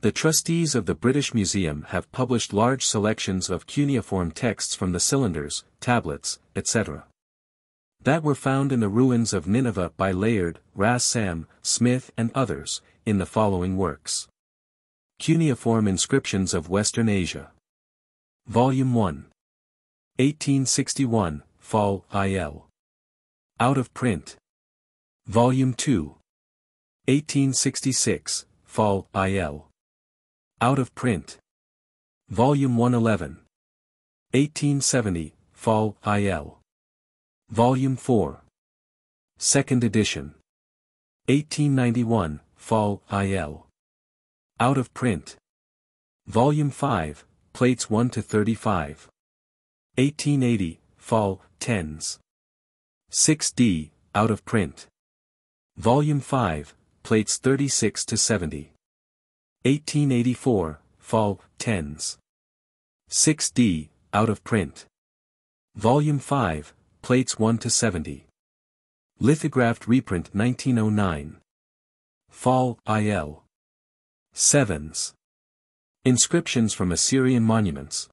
The trustees of the British Museum have published large selections of cuneiform texts from the cylinders, tablets, etc that were found in the ruins of Nineveh by Layard, Rassam, Smith and others, in the following works. Cuneiform Inscriptions of Western Asia. Volume 1. 1861, Fall, IL. Out of print. Volume 2. 1866, Fall, IL. Out of print. Volume 111. 1870, Fall, IL. Volume 4. Second edition. 1891, Fall, IL. Out of print. Volume 5, Plates 1 to 35. 1880, Fall, Tens. 6D, out of print. Volume 5, Plates 36 to 70. 1884, Fall, Tens. 6D, out of print. Volume 5, Plates 1 to 70. Lithographed reprint 1909. Fall, IL. Sevens. Inscriptions from Assyrian monuments.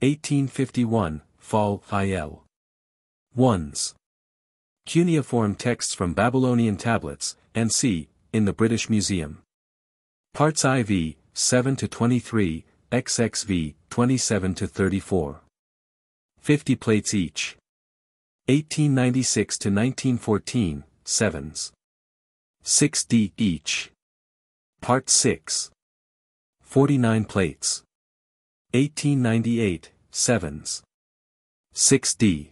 1851, Fall, IL. Ones. Cuneiform texts from Babylonian tablets, and c. in the British Museum. Parts IV, 7 to 23, XXV, 27 to 34. 50 plates each. 1896 to 1914, sevens. 6D each. Part 6. 49 plates. 1898, sevens. 6D.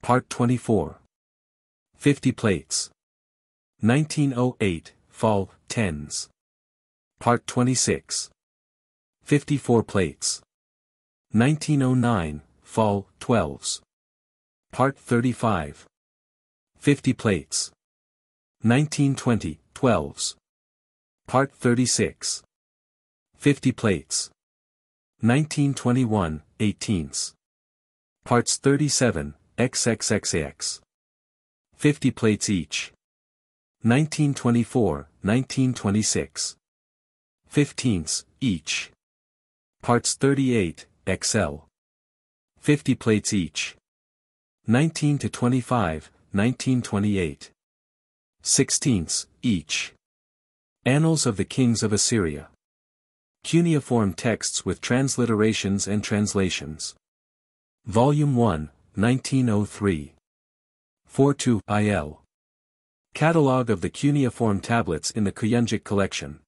Part 24. 50 plates. 1908, fall, tens. Part 26. 54 plates. 1909, fall, twelves. Part 35. 50 plates. 1920, 12s. Part 36. 50 plates. 1921, 18s. Parts 37, XXXX. 50 plates each. 1924, 1926. 15s, each. Parts 38, XL. 50 plates each. 19 to 25, 1928. Sixteenths, each. Annals of the Kings of Assyria. Cuneiform texts with transliterations and translations. Volume 1, 1903. 42 IL. Catalogue of the cuneiform tablets in the Kuyunjik collection.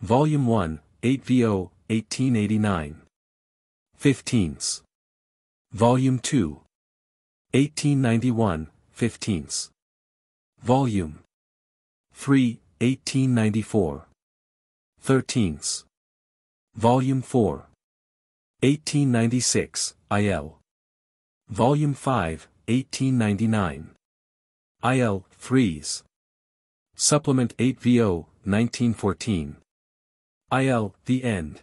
Volume 1, 8 VO, 1889. 15ths. Volume 2, 1891, 15th. Volume 3, 1894. 13th. Volume 4. 1896, IL. Volume 5, 1899. IL, Fries. Supplement 8 VO, 1914. IL, The End.